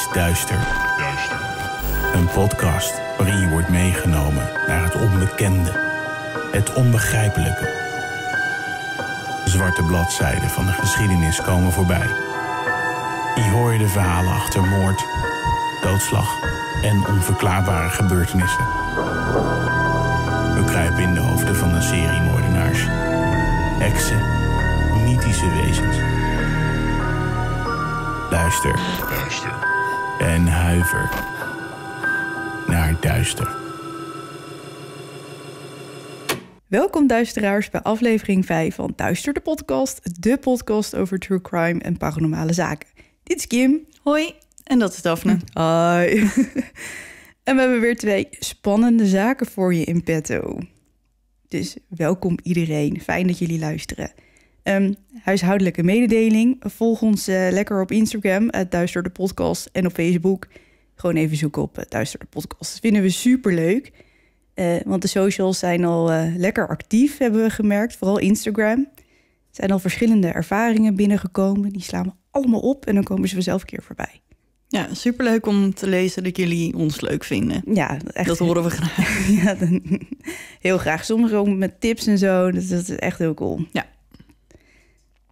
is Duister. Een podcast waarin je wordt meegenomen naar het onbekende, het onbegrijpelijke. Zwarte bladzijden van de geschiedenis komen voorbij. Hier hoor je de verhalen achter moord, doodslag en onverklaarbare gebeurtenissen. We kruipen in de hoofden van een serie moordenaars, heksen, mythische wezens. Luister. En huiver naar duister. Welkom duisteraars bij aflevering 5 van Duister de podcast, de podcast over true crime en paranormale zaken. Dit is Kim. Hoi, en dat is Daphne. Hoi. en we hebben weer twee spannende zaken voor je in petto. Dus welkom iedereen, fijn dat jullie luisteren. Ehm, huishoudelijke mededeling, volg ons eh, lekker op Instagram, het Duister de podcast en op Facebook. Gewoon even zoeken op uh, Duister de podcast. Dat vinden we super leuk. want de socials zijn al lekker actief, hebben we gemerkt. Vooral Instagram. Er zijn al verschillende ervaringen binnengekomen. Die slaan we allemaal op en dan komen ze vanzelf een keer voorbij. Ja, superleuk om te lezen dat jullie ons leuk vinden. Ja, echt. Dat horen we graag. ja, dan, heel graag. Soms ook met tips en zo. Dus dat is echt heel cool. Ja.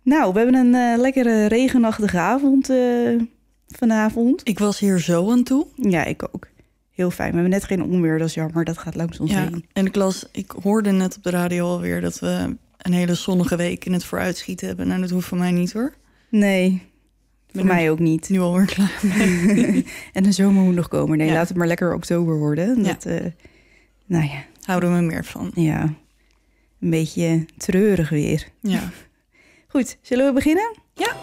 Nou, we hebben een uh, lekkere regenachtige avond uh, vanavond. Ik was hier zo aan toe. Ja, ik ook. Heel fijn. We hebben net geen onweer, dat is jammer. Dat gaat langs ons ja, heen. En ik, las, ik hoorde net op de radio alweer dat we een hele zonnige week in het vooruitschieten hebben. Nou, dat hoeft van mij niet hoor. Nee, voor mij ook niet. Nu alweer klaar en de zomer moet nog komen. Nee, ja. laat het maar lekker oktober worden. Dat, ja. Uh, nou ja. Houden we meer van. Ja. Een beetje treurig weer. Ja. Goed, zullen we beginnen? Ja.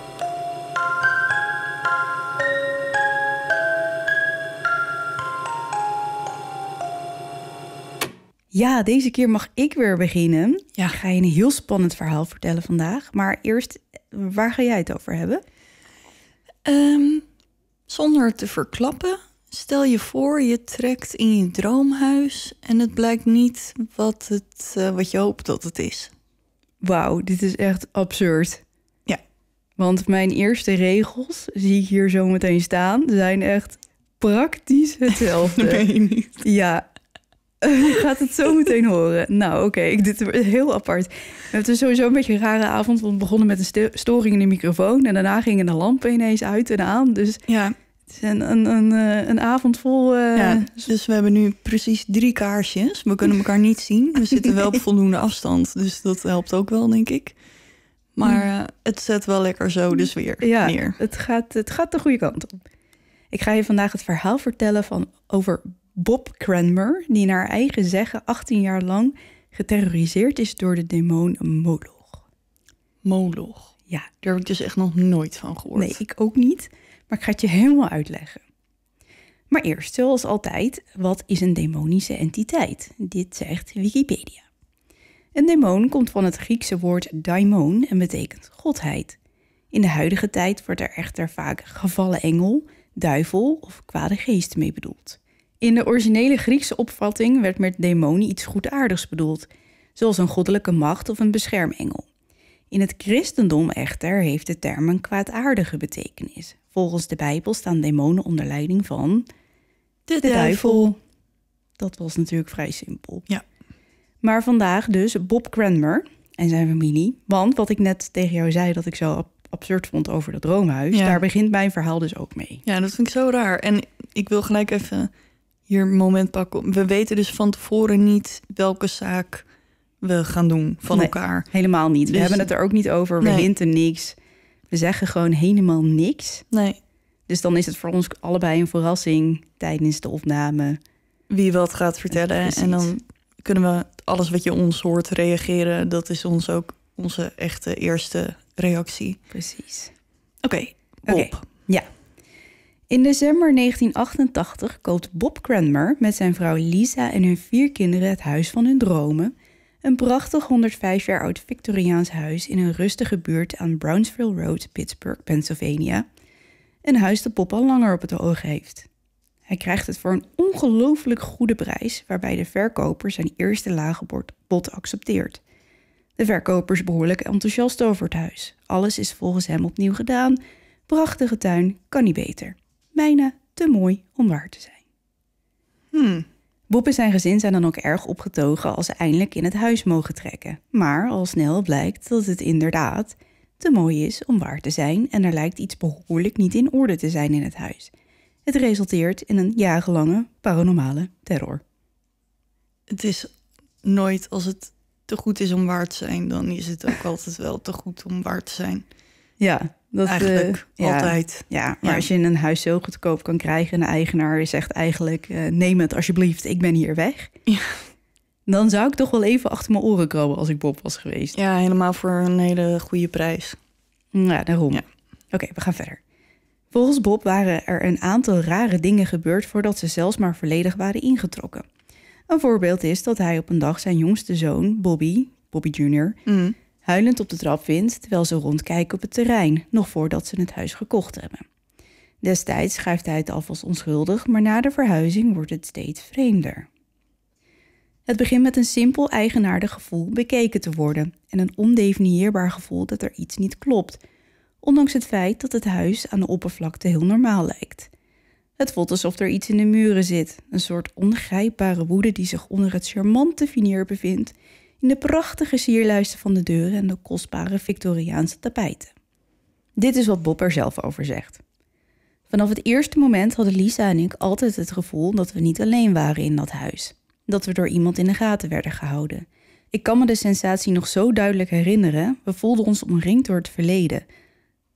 Ja, deze keer mag ik weer beginnen. Ja. Ik ga je een heel spannend verhaal vertellen vandaag. Maar eerst, waar ga jij het over hebben? Um, zonder te verklappen, stel je voor je trekt in je droomhuis en het blijkt niet wat, het, uh, wat je hoopt dat het is. Wauw, dit is echt absurd. Ja. Want mijn eerste regels, zie ik hier zo meteen staan, zijn echt praktisch hetzelfde. dat ben je niet. Ja, je gaat het zo meteen horen. Nou, oké, okay, dit is heel apart. Het is sowieso een beetje een rare avond. Want we begonnen met een storing in de microfoon. En daarna gingen de lampen ineens uit en aan. Dus ja. Het is een, een, een, een avond vol... Uh... Ja, dus we hebben nu precies drie kaarsjes. We kunnen elkaar niet zien. We zitten wel op voldoende afstand. Dus dat helpt ook wel, denk ik. Maar uh, het zet wel lekker zo de sfeer ja, neer. Het gaat, het gaat de goede kant op. Ik ga je vandaag het verhaal vertellen van over Bob Cranmer, die naar eigen zeggen 18 jaar lang geterroriseerd is door de demon Moloch. Moloch? Ja. Daar heb ik dus echt nog nooit van gehoord. Nee, ik ook niet, ik ga het je helemaal uitleggen. Maar eerst, zoals altijd, wat is een demonische entiteit? Dit zegt Wikipedia. Een demon komt van het Griekse woord daimon en betekent godheid. In de huidige tijd wordt er echter vaak gevallen engel, duivel of kwade geest mee bedoeld. In de originele Griekse opvatting werd met demonie iets goedaardigs bedoeld, zoals een goddelijke macht of een beschermengel. In het christendom echter heeft de term een kwaadaardige betekenis. Volgens de Bijbel staan demonen onder leiding van de, de duivel. Dat was natuurlijk vrij simpel. Ja. Maar vandaag dus Bob Cranmer en zijn familie. Want wat ik net tegen jou zei dat ik zo absurd vond over dat droomhuis, Ja. daar begint mijn verhaal dus ook mee. Ja, dat vind ik zo raar. En ik wil gelijk even hier een moment pakken. We weten dus van tevoren niet welke zaak we gaan doen van Nee. elkaar. Helemaal niet. We Dus- hebben het er ook niet over. We Nee. hinten niks. We zeggen gewoon helemaal niks. Nee, Dus dan is het voor ons allebei een verrassing tijdens de opname. wie wat gaat vertellen. Precies. En dan kunnen we alles wat je ons hoort reageren. Dat is ons ook onze echte eerste reactie. Precies. Oké, Bob. Oké. In december 1988 koopt Bob Cranmer met zijn vrouw Lisa en hun vier kinderen het huis van hun dromen. Een prachtig 105 jaar oud Victoriaans huis in een rustige buurt aan Brownsville Road, Pittsburgh, Pennsylvania. Een huis dat Bob al langer op het oog heeft. Hij krijgt het voor een ongelooflijk goede prijs, waarbij de verkoper zijn eerste lage bod accepteert. De verkoper is behoorlijk enthousiast over het huis. Alles is volgens hem opnieuw gedaan. Prachtige tuin, kan niet beter. bijna te mooi om waar te zijn. Hmm. Bob en zijn gezin zijn dan ook erg opgetogen als ze eindelijk in het huis mogen trekken. Maar al snel blijkt dat het inderdaad te mooi is om waar te zijn en er lijkt iets behoorlijk niet in orde te zijn in het huis. Het resulteert in een jarenlange paranormale terror. Het is nooit als het te goed is om waar te zijn, dan is het ook altijd wel te goed om waar te zijn. Ja, dat Eigenlijk eh, altijd. Ja, maar Ja. als je een huis zo goedkoop kan krijgen en de eigenaar zegt eigenlijk: eh, neem het alsjeblieft, ik ben hier weg. Ja. Dan zou ik toch wel even achter mijn oren krabben als ik Bob was geweest. Ja, helemaal voor een hele goede prijs. Ja, daarom. Oké, we gaan verder. Volgens Bob waren er een aantal rare dingen gebeurd voordat ze zelfs maar volledig waren ingetrokken. Een voorbeeld is dat hij op een dag zijn jongste zoon, Bobby, Bobby Jr., Mm. Huilend op de trap vindt terwijl ze rondkijken op het terrein, nog voordat ze het huis gekocht hebben. Destijds schrijft hij het af als onschuldig, maar na de verhuizing wordt het steeds vreemder. Het begint met een simpel eigenaardig gevoel bekeken te worden en een ondefinieerbaar gevoel dat er iets niet klopt, ondanks het feit dat het huis aan de oppervlakte heel normaal lijkt. Het voelt alsof er iets in de muren zit, een soort ongrijpbare woede die zich onder het charmante veneer bevindt in de prachtige sierlijsten van de deuren en de kostbare Victoriaanse tapijten. Dit is wat Bob er zelf over zegt. Vanaf het eerste moment hadden Lisa en ik altijd het gevoel dat we niet alleen waren in dat huis. Dat we door iemand in de gaten werden gehouden. Ik kan me de sensatie nog zo duidelijk herinneren. We voelden ons omringd door het verleden.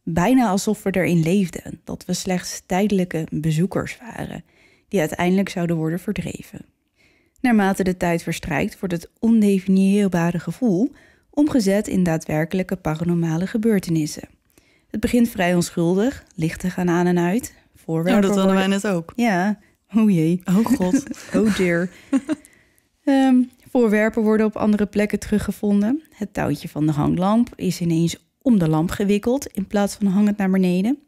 Bijna alsof we erin leefden, dat we slechts tijdelijke bezoekers waren, die uiteindelijk zouden worden verdreven. Naarmate de tijd verstrijkt, wordt het ondefinieerbare gevoel omgezet in daadwerkelijke paranormale gebeurtenissen. Het begint vrij onschuldig, lichten gaan aan en uit, voorwerpen Nou, dat hadden wij net ook. Ja, oh jee. Oh god. Oh dear. Ehm, voorwerpen worden op andere plekken teruggevonden. Het touwtje van de hanglamp is ineens om de lamp gewikkeld in plaats van hangend naar beneden.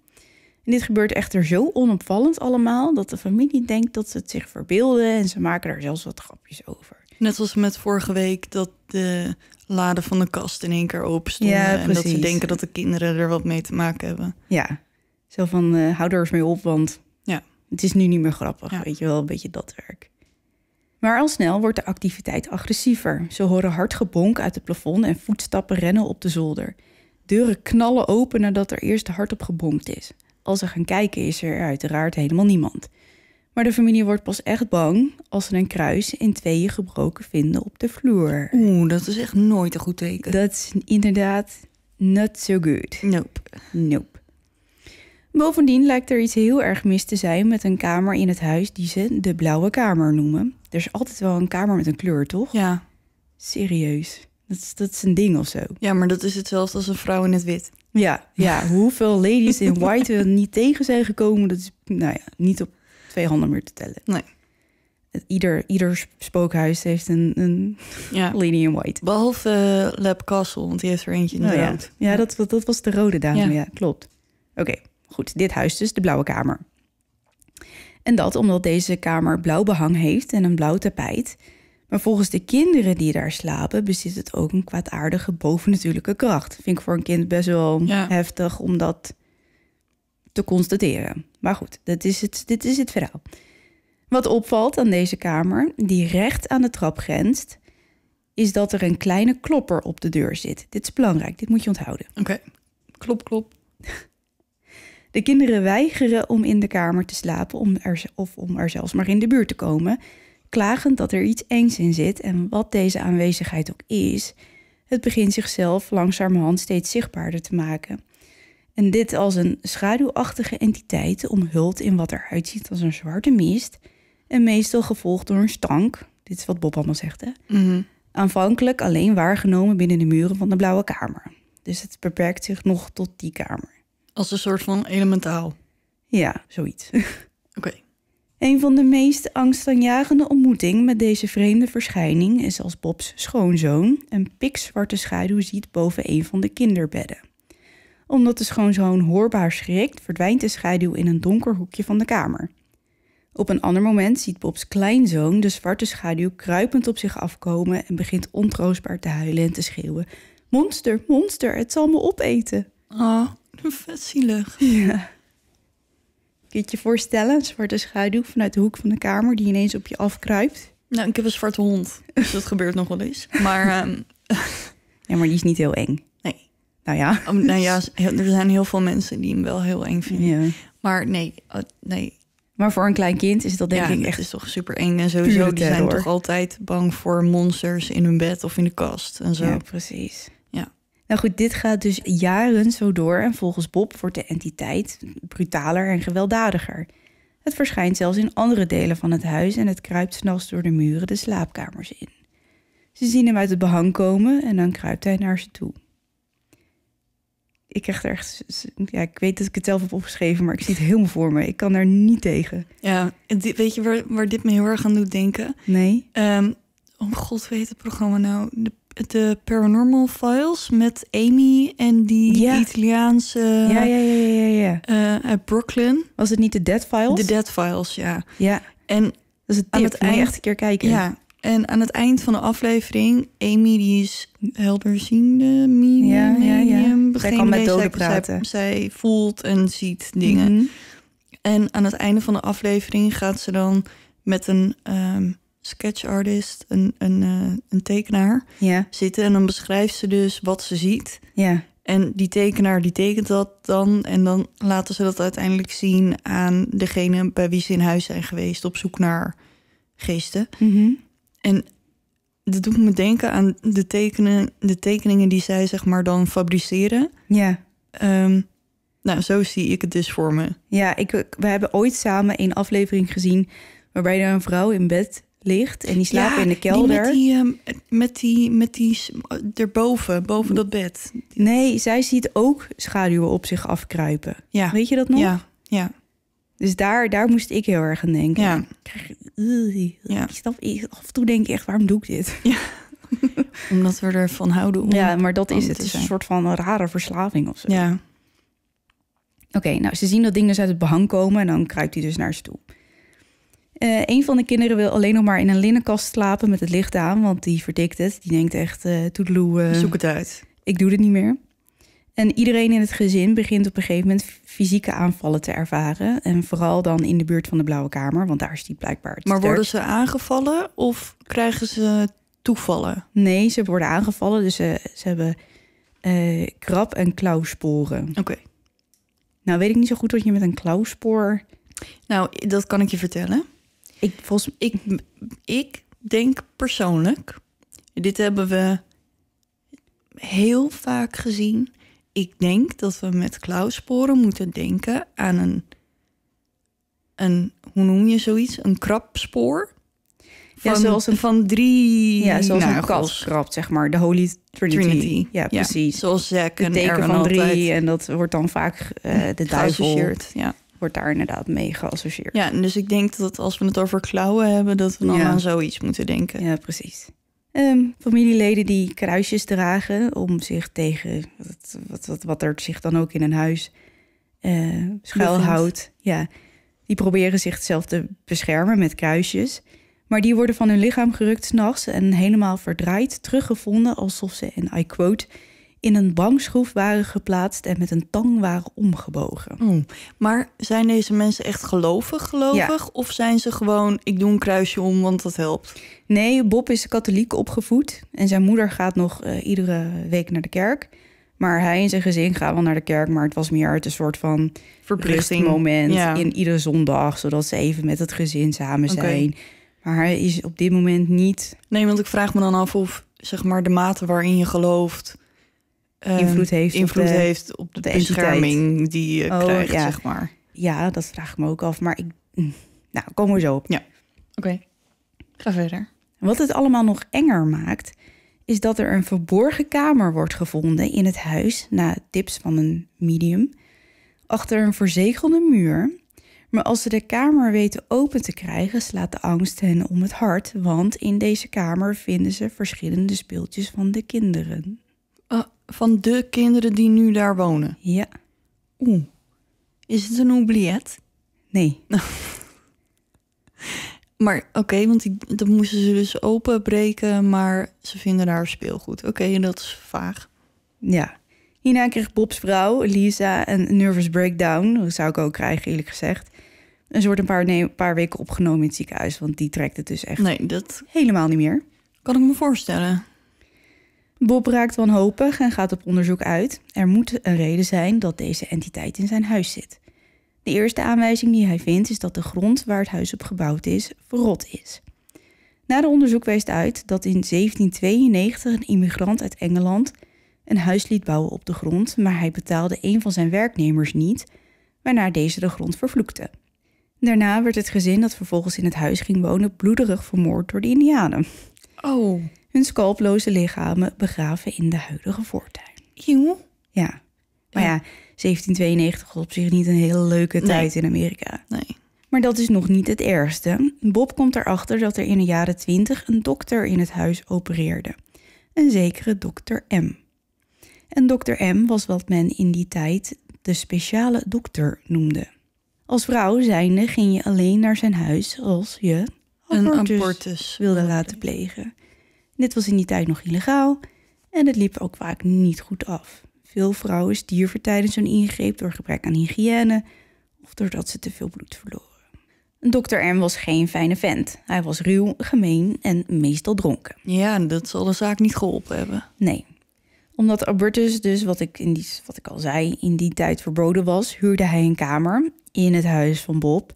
En dit gebeurt echter zo onopvallend allemaal dat de familie denkt dat ze het zich verbeelden en ze maken er zelfs wat grapjes over. Net als met vorige week dat de laden van de kast in één keer open stonden. Ja, en dat ze denken dat de kinderen er wat mee te maken hebben. Ja, zo van eh hou er eens mee op, want Ja. het is nu niet meer grappig. Ja. Weet je wel, een beetje dat werk. Maar al snel wordt de activiteit agressiever. Ze horen hard gebonk uit het plafond en voetstappen rennen op de zolder. Deuren knallen open nadat er eerst hard op gebonkt is. Als ze gaan kijken is er uiteraard helemaal niemand. Maar de familie wordt pas echt bang als ze een kruis in tweeën gebroken vinden op de vloer. Oeh, dat is echt nooit een goed teken. Dat is inderdaad not so good. Nope. Nope. Bovendien lijkt er iets heel erg mis te zijn met een kamer in het huis die ze de blauwe kamer noemen. Er is altijd wel een kamer met een kleur, toch? Ja. Serieus. Dat is, dat is een ding of zo. ja, maar dat is hetzelfde als een vrouw in het wit. Ja, ja. hoeveel ladies in white er niet tegen zijn gekomen, dat is nou ja, niet op twee handen meer te tellen. Nee. Ieder, ieder spookhuis heeft een, een Ja. lady in white. Behalve eh, Lab Castle, want die heeft er eentje in Oh de ja, ja dat, dat was de rode dame. Ja, Ja. klopt. Oké, goed. Dit huis dus, de blauwe kamer. En dat omdat deze kamer blauw behang heeft en een blauw tapijt. Maar volgens de kinderen die daar slapen, bezit het ook een kwaadaardige bovennatuurlijke kracht. Vind ik voor een kind best wel Ja. heftig om dat te constateren. Maar goed, dat is het, dit is het verhaal. Wat opvalt aan deze kamer, die recht aan de trap grenst, is dat er een kleine klopper op de deur zit. Dit is belangrijk, dit moet je onthouden. Oké. Klop, klop. De kinderen weigeren om in de kamer te slapen om er, of om er zelfs maar in de buurt te komen, klagend dat er iets engs in zit en wat deze aanwezigheid ook is, het begint zichzelf langzamerhand steeds zichtbaarder te maken. En dit als een schaduwachtige entiteit omhult in wat eruit ziet als een zwarte mist en meestal gevolgd door een stank. Dit is wat Bob allemaal zegt, hè? Mhm. Aanvankelijk alleen waargenomen binnen de muren van de blauwe kamer. Dus het beperkt zich nog tot die kamer. Als een soort van elementaal. Ja, zoiets. Oké. Een van de meest angstaanjagende ontmoetingen met deze vreemde verschijning is als Bobs schoonzoon een pikzwarte schaduw ziet boven een van de kinderbedden. Omdat de schoonzoon hoorbaar schrikt, verdwijnt de schaduw in een donker hoekje van de kamer. Op een ander moment ziet Bobs kleinzoon de zwarte schaduw kruipend op zich afkomen en begint ontroostbaar te huilen en te schreeuwen: Monster, monster, het zal me opeten. Oh, vet zielig. Ja. Kun je het je voorstellen? Een zwarte schaduw vanuit de hoek van de kamer die ineens op je afkruipt. Nou, ik heb een zwarte hond, dus dat gebeurt nog wel eens. Maar ehm, Ja, maar die is niet heel eng. nee. Nou ja. Oh, nou ja, er zijn heel veel mensen die hem wel heel eng vinden. ja. Maar nee, oh, nee. Maar voor een klein kind is dat denk ja, ik echt... is toch super eng. En sowieso, die zijn toch altijd bang voor monsters in hun bed of in de kast en zo. Ja, precies. Nou goed, dit gaat dus jaren zo door en volgens Bob wordt de entiteit brutaler en gewelddadiger. Het verschijnt zelfs in andere delen van het huis en het kruipt s'nachts door de muren de slaapkamers in. Ze zien hem uit het behang komen en dan kruipt hij naar ze toe. Ik krijg er echt... Ja, ik weet dat ik het zelf heb opgeschreven, maar ik zie het helemaal voor me. Ik kan daar niet tegen. Ja, weet je waar, waar dit me heel erg aan doet denken? Nee? Ehm, oh god, weet het programma nou? De, de Paranormal Files met Amy en die Ja. Italiaanse ja, ja, ja, ja, ja. uit Brooklyn. Was het niet de Dead Files? De Dead Files, ja. Ja, En dat is het Aan het eind- echt een keer kijken. Ja, en aan het eind van de aflevering, Amy die is helderziende medium. Ja, ja, ja. Zij kan met doden praten. Zij, zij voelt en ziet dingen. Mhm. En aan het einde van de aflevering gaat ze dan met een ehm sketch artist, een, een, eh, een tekenaar, Ja, zitten. En dan beschrijft ze dus wat ze ziet. ja. En die tekenaar die tekent dat dan. En dan laten ze dat uiteindelijk zien aan degene bij wie ze in huis zijn geweest op zoek naar geesten. Mhm. En dat doet me denken aan de, tekenen, de tekeningen die zij zeg maar dan fabriceren. Ja. Ehm, nou, zo zie ik het dus voor me. Ja, ik, we hebben ooit samen een aflevering gezien waarbij er een vrouw in bed ligt en die slaapt Ja, in de kelder. met die, ehm, met die, met die, erboven, boven dat bed. Nee, zij ziet ook schaduwen op zich afkruipen. Ja, Weet je dat nog? ja, ja, Dus daar, daar moest ik heel erg aan denken. ja. Ik. Ja. Snap, af en toe denk ik echt, waarom doe ik dit? Omdat we ervan houden om... Ja, maar dat is het. Is een soort van een rare verslaving of zo. ja. Oké, nou, ze zien dat ding dus uit het behang komen en dan kruipt hij dus naar ze toe. Eh een van de kinderen wil alleen nog maar in een linnenkast slapen met het licht aan, want die verdikt het. Die denkt echt, eh toedeloe, eh, Zoek het uit. ik doe dit niet meer. En iedereen in het gezin begint op een gegeven moment fysieke aanvallen te ervaren. En vooral dan in de buurt van de Blauwe Kamer, want daar is die blijkbaar het Maar worden ze aangevallen of krijgen ze toevallen? Nee, ze worden aangevallen, dus ze, ze hebben eh, krab- en klauwsporen. Oké. Nou weet ik niet zo goed wat je met een klauwspoor... Nou, dat kan ik je vertellen. Ik, volgens, Ik, ik denk persoonlijk, dit hebben we heel vaak gezien. Ik denk dat we met klauwsporen moeten denken aan een, een hoe noem je zoiets? Een krabspoor. Ja, Van, zoals een- van drie Ja, zoals een kat krabt, zeg maar. De Holy Trinity. Trinity. Ja, precies. Zoals Zack en teken van drie. altijd En dat wordt dan vaak eh, de duivel. Ja. Wordt daar inderdaad mee geassocieerd. ja, en dus ik denk dat als we het over klauwen hebben, dat we dan Ja. aan zoiets moeten denken. Ja, precies. Ehm, familieleden die kruisjes dragen om zich tegen wat, wat, wat, wat er zich dan ook in een huis eh schuilhoudt. Ja, die proberen zichzelf te beschermen met kruisjes. Maar die worden van hun lichaam gerukt s'nachts en helemaal verdraaid teruggevonden alsof ze, en I quote, in een bankschroef waren geplaatst en met een tang waren omgebogen. Oh, Maar zijn deze mensen echt gelovig gelovig? Of zijn ze gewoon, ik doe een kruisje om, want dat helpt? Nee, Bob is katholiek opgevoed en zijn moeder gaat nog eh, iedere week naar de kerk. Maar hij en zijn gezin gaan wel naar de kerk, maar het was meer uit een soort van Verplichting. rustmoment Ja. in iedere zondag, zodat ze even met het gezin samen zijn. Maar hij is op dit moment niet Nee, want ik vraag me dan af of zeg maar de mate waarin je gelooft... eh, Invloed heeft op de- heeft op de, de entiteit. bescherming die je Oh, krijgt, ja. zeg maar. Ja, dat vraag ik me ook af. Maar ik. mm, Nou, komen we zo op. Oké, ga verder. Wat het allemaal nog enger maakt, is dat er een verborgen kamer wordt gevonden in het huis na tips van een medium. Achter een verzegelde muur. Maar als ze de kamer weten open te krijgen, slaat de angst hen om het hart. Want in deze kamer vinden ze verschillende speeltjes van de kinderen. Van de kinderen die nu daar wonen. Ja, Oeh. Is het een oubliette? nee. Maar oké, want die, dat moesten ze dus openbreken, maar ze vinden daar speelgoed. Oké, en dat is vaag. Ja. Hierna kreeg Bob's vrouw, Lisa, een nervous breakdown. Dat zou ik ook krijgen, eerlijk gezegd. En ze wordt een paar, nee, een paar weken opgenomen in het ziekenhuis, want die trekt het dus echt Nee, dat helemaal niet meer. kan ik me voorstellen. Bob raakt wanhopig en gaat op onderzoek uit. Er moet een reden zijn dat deze entiteit in zijn huis zit. De eerste aanwijzing die hij vindt is dat de grond waar het huis op gebouwd is verrot is. Na de onderzoek wijst uit dat in 1792 een immigrant uit Engeland een huis liet bouwen op de grond, maar hij betaalde een van zijn werknemers niet, waarna deze de grond vervloekte. Daarna werd het gezin dat vervolgens in het huis ging wonen bloederig vermoord door de Indianen. Oh, Hun skalploze lichamen begraven in de huidige voortuin. Ja. Maar ja, 1792 was op zich niet een hele leuke tijd in Amerika. Nee. Maar dat is nog niet het ergste. Bob komt erachter dat er in de jaren 20 een dokter in het huis opereerde. Een zekere dokter M. En dokter M was wat men in die tijd de speciale dokter noemde. Als vrouw zijnde ging je alleen naar zijn huis als je Een abortus abortus wilde laten plegen. Dit was in die tijd nog illegaal en het liep ook vaak niet goed af. Veel vrouwen stierven tijdens zo'n ingreep door gebrek aan hygiëne of doordat ze te veel bloed verloren. Dr. M was geen fijne vent. Hij was ruw, gemeen en meestal dronken. Ja, dat zal de zaak niet geholpen hebben. Nee. Omdat abortus dus, wat ik, in die, wat ik al zei, in die tijd verboden was... huurde hij een kamer in het huis van Bob...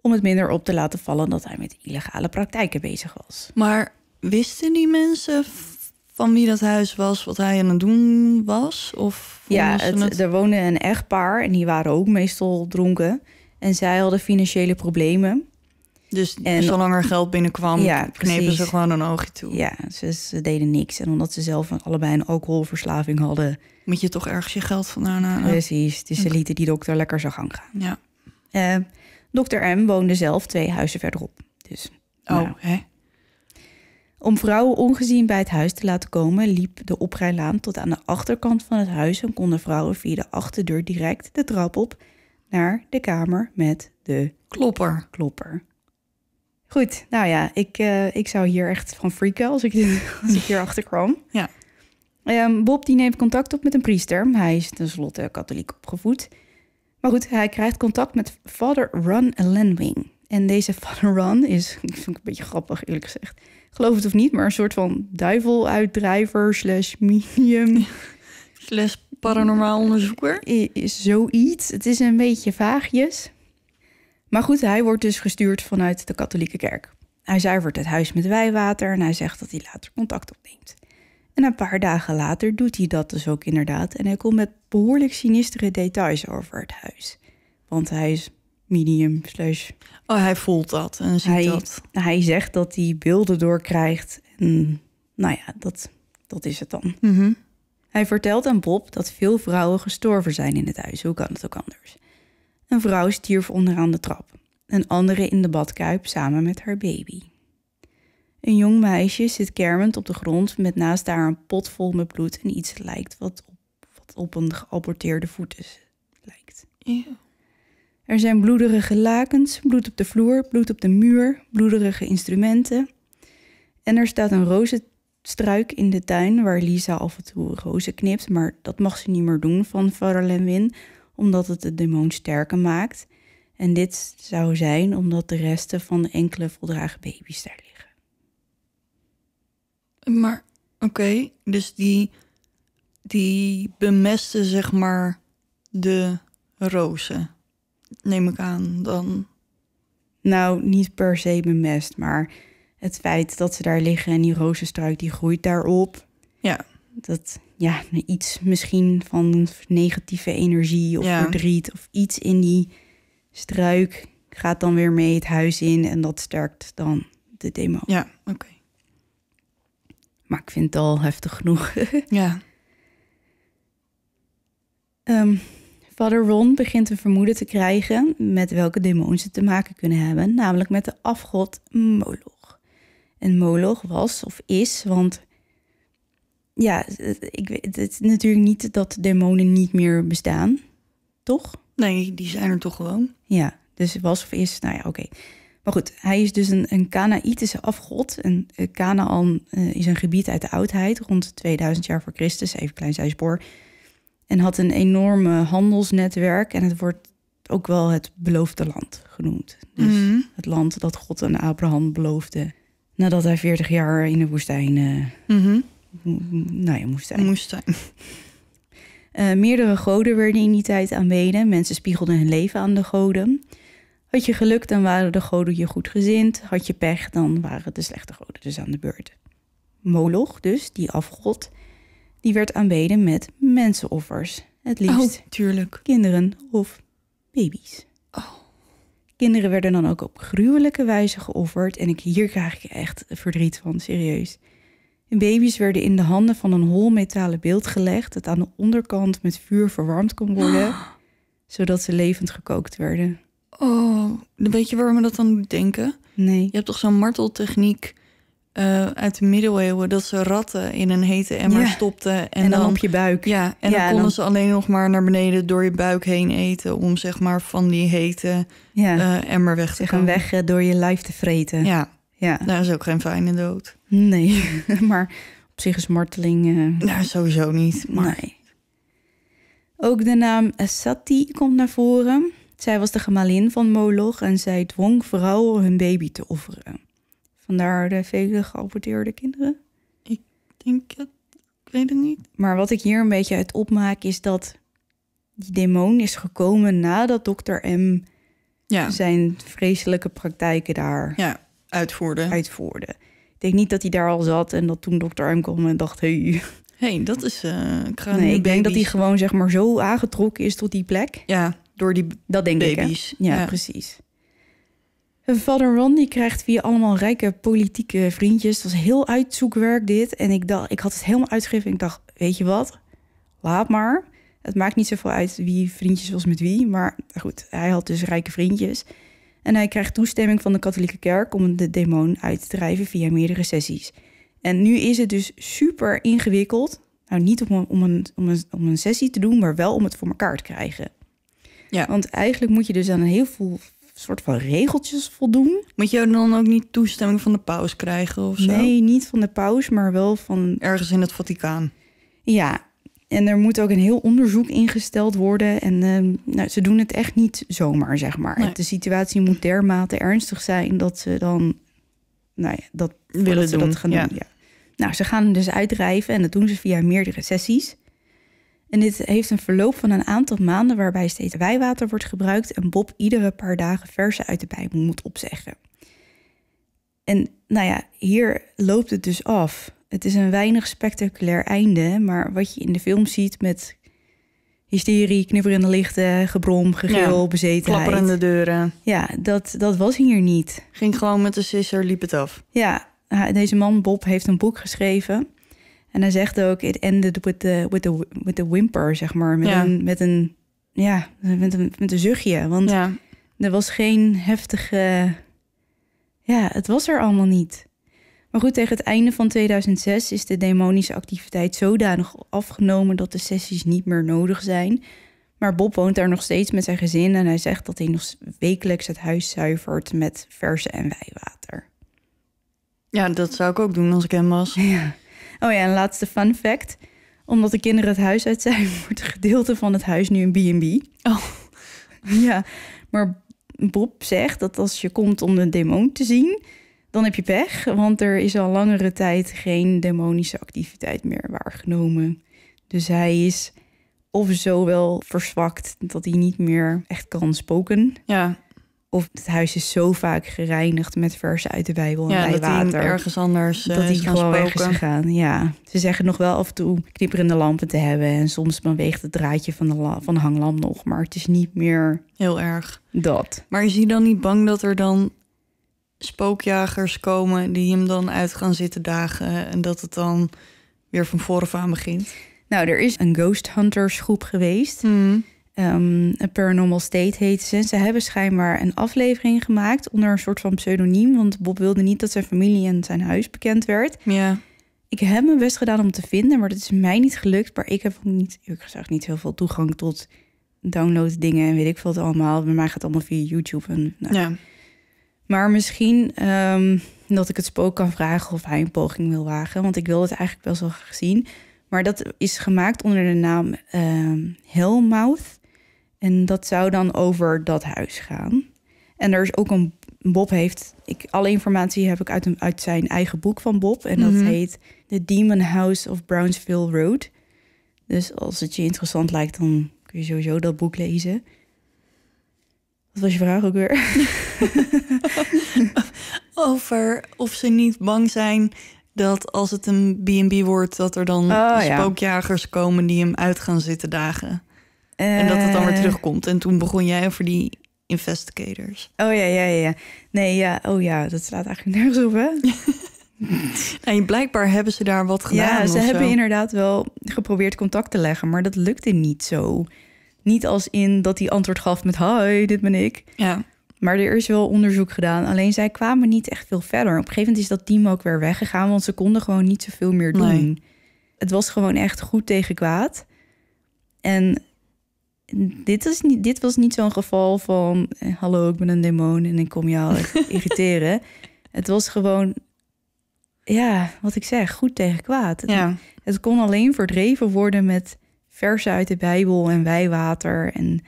om het minder op te laten vallen dat hij met illegale praktijken bezig was. Maar wisten die mensen van wie dat huis was, wat hij aan het doen was? Of Ja, het, er woonde een echtpaar en die waren ook meestal dronken. En zij hadden financiële problemen. Dus en- zolang er geld binnenkwam, Ja, knepen precies. ze gewoon een oogje toe. Ja, ze, ze deden niks. En omdat ze zelf allebei een alcoholverslaving hadden... Moet je toch ergens je geld vandaan halen? Precies, dus ze lieten die dokter lekker zijn gang gaan. Ja. Eh dokter M woonde zelf twee huizen verderop. Dus Oh, Nou. hè? Om vrouwen ongezien bij het huis te laten komen, liep de oprijlaan tot aan de achterkant van het huis en konden vrouwen via de achterdeur direct de trap op naar de kamer met de Klopper. klopper. Goed, nou ja, ik, eh, ik zou hier echt van freaken als ik, als ik hier achter kwam. Ja. Ehm, Bob die neemt contact op met een priester. Hij is tenslotte katholiek opgevoed. Maar goed, hij krijgt contact met Father Ron Lenwing. En deze Father Ron is, ik vind het een beetje grappig eerlijk gezegd. Geloof het of niet, maar een soort van duiveluitdrijver slash medium. Slash paranormaal onderzoeker. Is zoiets. Het is een beetje vaagjes. Maar goed, hij wordt dus gestuurd vanuit de katholieke kerk. Hij zuivert het huis met wijwater en hij zegt dat hij later contact opneemt. En een paar dagen later doet hij dat dus ook inderdaad. En hij komt met behoorlijk sinistere details over het huis. Want hij is medium slash... Oh, hij voelt dat en ziet Hij, dat. hij zegt dat hij beelden doorkrijgt. En nou ja, dat, dat is het dan. Mhm. Hij vertelt aan Bob dat veel vrouwen gestorven zijn in het huis. Hoe kan het ook anders? Een vrouw stierf onderaan de trap. Een andere in de badkuip samen met haar baby. Een jong meisje zit kermend op de grond met naast haar een pot vol met bloed en iets lijkt wat op, wat op een geaborteerde voet lijkt. Eeuw. Er zijn bloederige lakens, bloed op de vloer, bloed op de muur, bloederige instrumenten. En er staat een rozenstruik in de tuin waar Lisa af en toe rozen knipt, maar dat mag ze niet meer doen van Vader Lenwin, omdat het de demon sterker maakt. En dit zou zijn omdat de resten van enkele voldragen baby's daar liggen. Maar, oké, dus die, die bemesten zeg maar de rozen. Neem ik aan dan. Nou, niet per se bemest, maar het feit dat ze daar liggen en die rozenstruik die groeit daarop. Ja. Dat, ja, iets misschien van negatieve energie of Ja. verdriet of iets in die struik gaat dan weer mee het huis in en dat sterkt dan de demon. Ja, oké. Maar ik vind het al heftig genoeg. Ja. Ehm Vader Ron begint een vermoeden te krijgen met welke demon ze te maken kunnen hebben, namelijk met de afgod Moloch. En Moloch was of is, want ja, ik weet het is natuurlijk niet dat demonen niet meer bestaan, toch? Nee, die zijn er toch gewoon. Ja, dus was of is, nou ja, oké. Maar goed, hij is dus een, een Kanaïtische afgod. En eh, Canaan eh, is een gebied uit de oudheid, rond 2000 jaar voor Christus. Even klein zijspoor. En had een enorme handelsnetwerk. En het wordt ook wel het beloofde land genoemd. Dus Mhm. het land dat God aan Abraham beloofde. Nadat hij 40 jaar in de woestijn, eh, Mhm. m- nou ja, zijn. Eh, meerdere goden werden in die tijd aanbeden. Mensen spiegelden hun leven aan de goden. Had je geluk, dan waren de goden je goed gezind. Had je pech, dan waren de slechte goden dus aan de beurt. Moloch, dus, die afgod, die werd aanbeden met mensenoffers. Het liefst Oh, tuurlijk. kinderen of baby's. Oh. Kinderen werden dan ook op gruwelijke wijze geofferd. En ik, hier krijg ik echt verdriet van, serieus. En baby's werden in de handen van een hol metalen beeld gelegd... dat aan de onderkant met vuur verwarmd kon worden... zodat ze levend gekookt werden. Oh, weet je waar me dat dan doet denken? Nee. Je hebt toch zo'n marteltechniek eh, uit de middeleeuwen... dat ze ratten in een hete emmer Ja. stopten. En, En, dan, op je buik. Ja, en Ja, dan konden dan- ze alleen nog maar naar beneden door je buik heen eten... om zeg maar van die hete Ja, eh, emmer weg te gaan weg eh, door je lijf te vreten. Ja, ja. dat is ook geen fijne dood. Nee, maar op zich is marteling... Nou, sowieso niet. Maar Nee. Ook de naam Sati komt naar voren. Zij was de gemalin van Moloch en zij dwong vrouwen hun baby te offeren. Vandaar de vele geaborteerde kinderen. ik denk het... Ik weet het niet. Maar wat ik hier een beetje uit opmaak is dat die demon is gekomen nadat dokter M Ja, zijn vreselijke praktijken daar ja uitvoerde. uitvoerde. Ik denk niet dat hij daar al zat en dat toen dokter M kwam en dacht... Hey. hey, dat is... ik ga Nee, ik denk dat hij gewoon zeg maar zo aangetrokken is tot die plek. Ja, door die Dat denk ik, hè? Ja, precies. En Vader Ron die krijgt via allemaal rijke politieke vriendjes. Het was heel uitzoekwerk dit. En ik, dacht, ik had het helemaal uitgegeven. En ik dacht, weet je wat? Laat maar. Het maakt niet zoveel uit wie vriendjes was met wie. Maar goed, hij had dus rijke vriendjes. En hij krijgt toestemming van de katholieke kerk... om de demon uit te drijven via meerdere sessies. En nu is het dus super ingewikkeld. Nou, niet om een, om een, om een, om een sessie te doen... maar wel om het voor elkaar te krijgen. Ja. Want eigenlijk moet je dus aan een heel veel soort van regeltjes voldoen. Moet je dan ook niet toestemming van de paus krijgen of zo? Nee, niet van de paus, maar wel van... Ergens in het Vaticaan. Ja, en er moet ook een heel onderzoek ingesteld worden. En ehm, nou, ze doen het echt niet zomaar, zeg maar. Nee. De situatie moet dermate ernstig zijn dat ze dan... Nou ja, dat Willen ze doen, dat gaan ja. doen. Ja. Nou, ze gaan dus uitdrijven en dat doen ze via meerdere sessies. En dit heeft een verloop van een aantal maanden waarbij steeds wijwater wordt gebruikt en Bob iedere paar dagen versen uit de Bijbel moet opzeggen. En nou ja, hier loopt het dus af. Het is een weinig spectaculair einde, maar wat je in de film ziet met hysterie, knipperende lichten, gebrom, gegil, Ja, bezetenheid. Klapperende deuren. Ja, dat, dat was hier niet. Ging gewoon met de sisser, liep het af. Ja, deze man Bob heeft een boek geschreven. En hij zegt ook, it ended with the, with the, with the whimper, zeg maar. Met, Ja. een, met een, ja, met een, met een zuchtje. Want Ja, er was geen heftige... Ja, het was er allemaal niet. Maar goed, tegen het einde van 2006 is de demonische activiteit zodanig afgenomen... dat de sessies niet meer nodig zijn. Maar Bob woont daar nog steeds met zijn gezin... en hij zegt dat hij nog wekelijks het huis zuivert met verse en wijwater. ja, dat zou ik ook doen als ik hem was. Ja. Oh ja, en laatste fun fact. Omdat de kinderen het huis uit zijn, wordt een gedeelte van het huis nu een B&B. Oh. Ja, maar Bob zegt dat als je komt om de demon te zien, dan heb je pech. Want er is al langere tijd geen demonische activiteit meer waargenomen. Dus hij is of zo wel verzwakt dat hij niet meer echt kan spoken. Ja, Of het huis is zo vaak gereinigd met versen uit de Bijbel en ja dat water ergens anders eh, dat hij is gaan gewoon spoken. gegaan. Ja, ze zeggen nog wel af en toe knipperende lampen te hebben. En soms beweegt het draadje van de, van de hanglamp nog. Maar het is niet meer Heel erg. dat. Maar is hij dan niet bang dat er dan spookjagers komen... die hem dan uit gaan zitten dagen... en dat het dan weer van vooraf aan begint? Nou, er is een Ghost Hunters groep geweest. Hmm. Ehm, een Paranormal State heet ze. Ze hebben schijnbaar een aflevering gemaakt onder een soort van pseudoniem. Want Bob wilde niet dat zijn familie en zijn huis bekend werd. Ja, Ik heb mijn best gedaan om te vinden, maar dat is mij niet gelukt. Maar ik heb ook niet, eerlijk gezegd, niet heel veel toegang tot download dingen en weet ik veel wat allemaal. Bij mij gaat het allemaal via YouTube. En, nou. ja. Maar misschien ehm, dat ik het spook kan vragen of hij een poging wil wagen. Want ik wil het eigenlijk best wel graag zien. Maar dat is gemaakt onder de naam ehm Hellmouth. En dat zou dan over dat huis gaan. En er is ook een... Bob heeft... Ik, alle informatie heb ik uit, een, uit zijn eigen boek van Bob. En dat Mhm. heet The Demon House of Brownsville Road. Dus als het je interessant lijkt, dan kun je sowieso dat boek lezen. Wat was je vraag ook weer? Over of ze niet bang zijn dat als het een B&B wordt... dat er dan Oh, ja. spookjagers komen die hem uit gaan zitten dagen. En dat het dan weer Eh, terugkomt. En toen begon jij over die investigators. Oh ja, ja, ja. Nee, ja, oh ja, dat slaat eigenlijk nergens op, hè? Nee, blijkbaar hebben ze daar wat gedaan. ja, ze hebben zo. inderdaad wel geprobeerd contact te leggen, maar dat lukte niet zo. Niet als in dat hij antwoord gaf met hi, dit ben ik. Ja, Maar er is wel onderzoek gedaan. Alleen zij kwamen niet echt veel verder. Op een gegeven moment is dat team ook weer weggegaan, want ze konden gewoon niet zoveel meer doen. Nee. Het was gewoon echt goed tegen kwaad. En dit, is niet, dit was niet zo'n geval van... eh, hallo, ik ben een demon en ik kom jou irriteren. Het was gewoon, ja, wat ik zeg, goed tegen kwaad. Het, ja. het kon alleen verdreven worden met versen uit de Bijbel en wijwater. En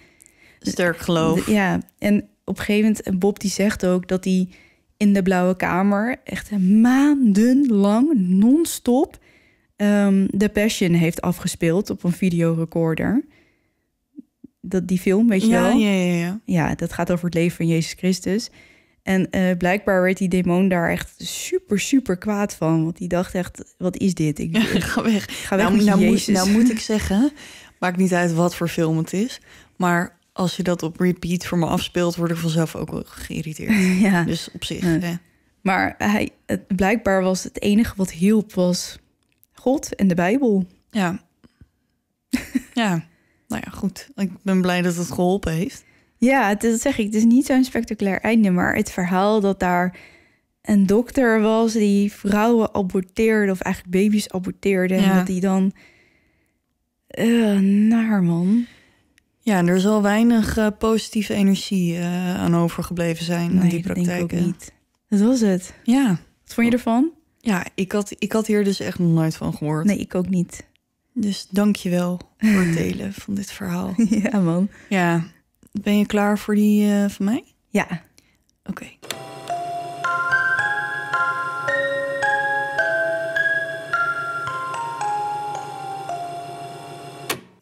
sterk geloof. de- ja, en op een gegeven moment, en Bob die zegt ook dat hij in de Blauwe Kamer echt maandenlang non-stop ehm The Passion heeft afgespeeld op een videorecorder. Dat die film, weet je ja, wel? ja, ja, ja. Ja, dat gaat over het leven van Jezus Christus. En eh, blijkbaar werd die demon daar echt super, super kwaad van. Want die dacht echt, wat is dit? Ik, Ja, ga weg. ga weg Nou, nou, moet, Jezus. nou moet ik zeggen, maakt niet uit wat voor film het is. Maar als je dat op repeat voor me afspeelt, word ik vanzelf ook wel geïrriteerd. ja. Dus op zich. Ja. hè. Maar hij, het, blijkbaar was het enige wat hielp was God en de Bijbel. Ja. ja. Nou ja, goed. Ik ben blij dat het geholpen heeft. Ja, het, dat zeg ik. Het is niet zo'n spectaculair einde, maar het verhaal dat daar een dokter was die vrouwen aborteerde, of eigenlijk baby's aborteerde, en dat die dan. eh naar man. Ja, en er zal weinig eh, positieve energie eh, aan overgebleven zijn aan die denk ik praktijken. ook niet. Dat was het. Ja. Wat vond je ervan? Ja, ik had, ik had hier dus echt nog nooit van gehoord. Nee, ik ook niet. Dus dank je wel voor het delen van dit verhaal. ja, man. Ja, ben je klaar voor die eh, van mij? Ja. Oké.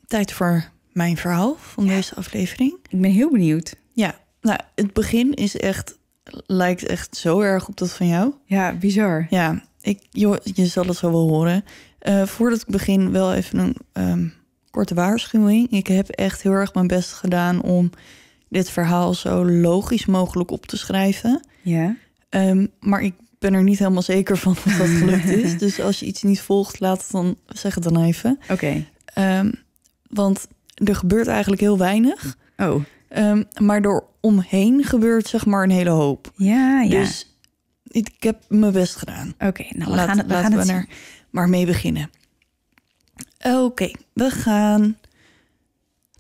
Tijd voor mijn verhaal van deze aflevering. Ik ben heel benieuwd. Ja, nou, het begin is echt, lijkt echt zo erg op dat van jou. Ja, bizar. Ja, ik, joh, je zal het zo wel horen. Eh, voordat ik begin, wel even een ehm, korte waarschuwing. Ik heb echt heel erg mijn best gedaan om dit verhaal zo logisch mogelijk op te schrijven. Ja. Ehm, maar ik ben er niet helemaal zeker van of dat gelukt is. Dus als je iets niet volgt, laat het dan, zeg het dan even. Oké. Ehm, want er gebeurt eigenlijk heel weinig. Oh. Maar door omheen gebeurt zeg maar een hele hoop. Ja, ja. Dus ik, ik heb mijn best gedaan. Oké, nou we gaan het, we gaan het er maar mee beginnen. Oké, we gaan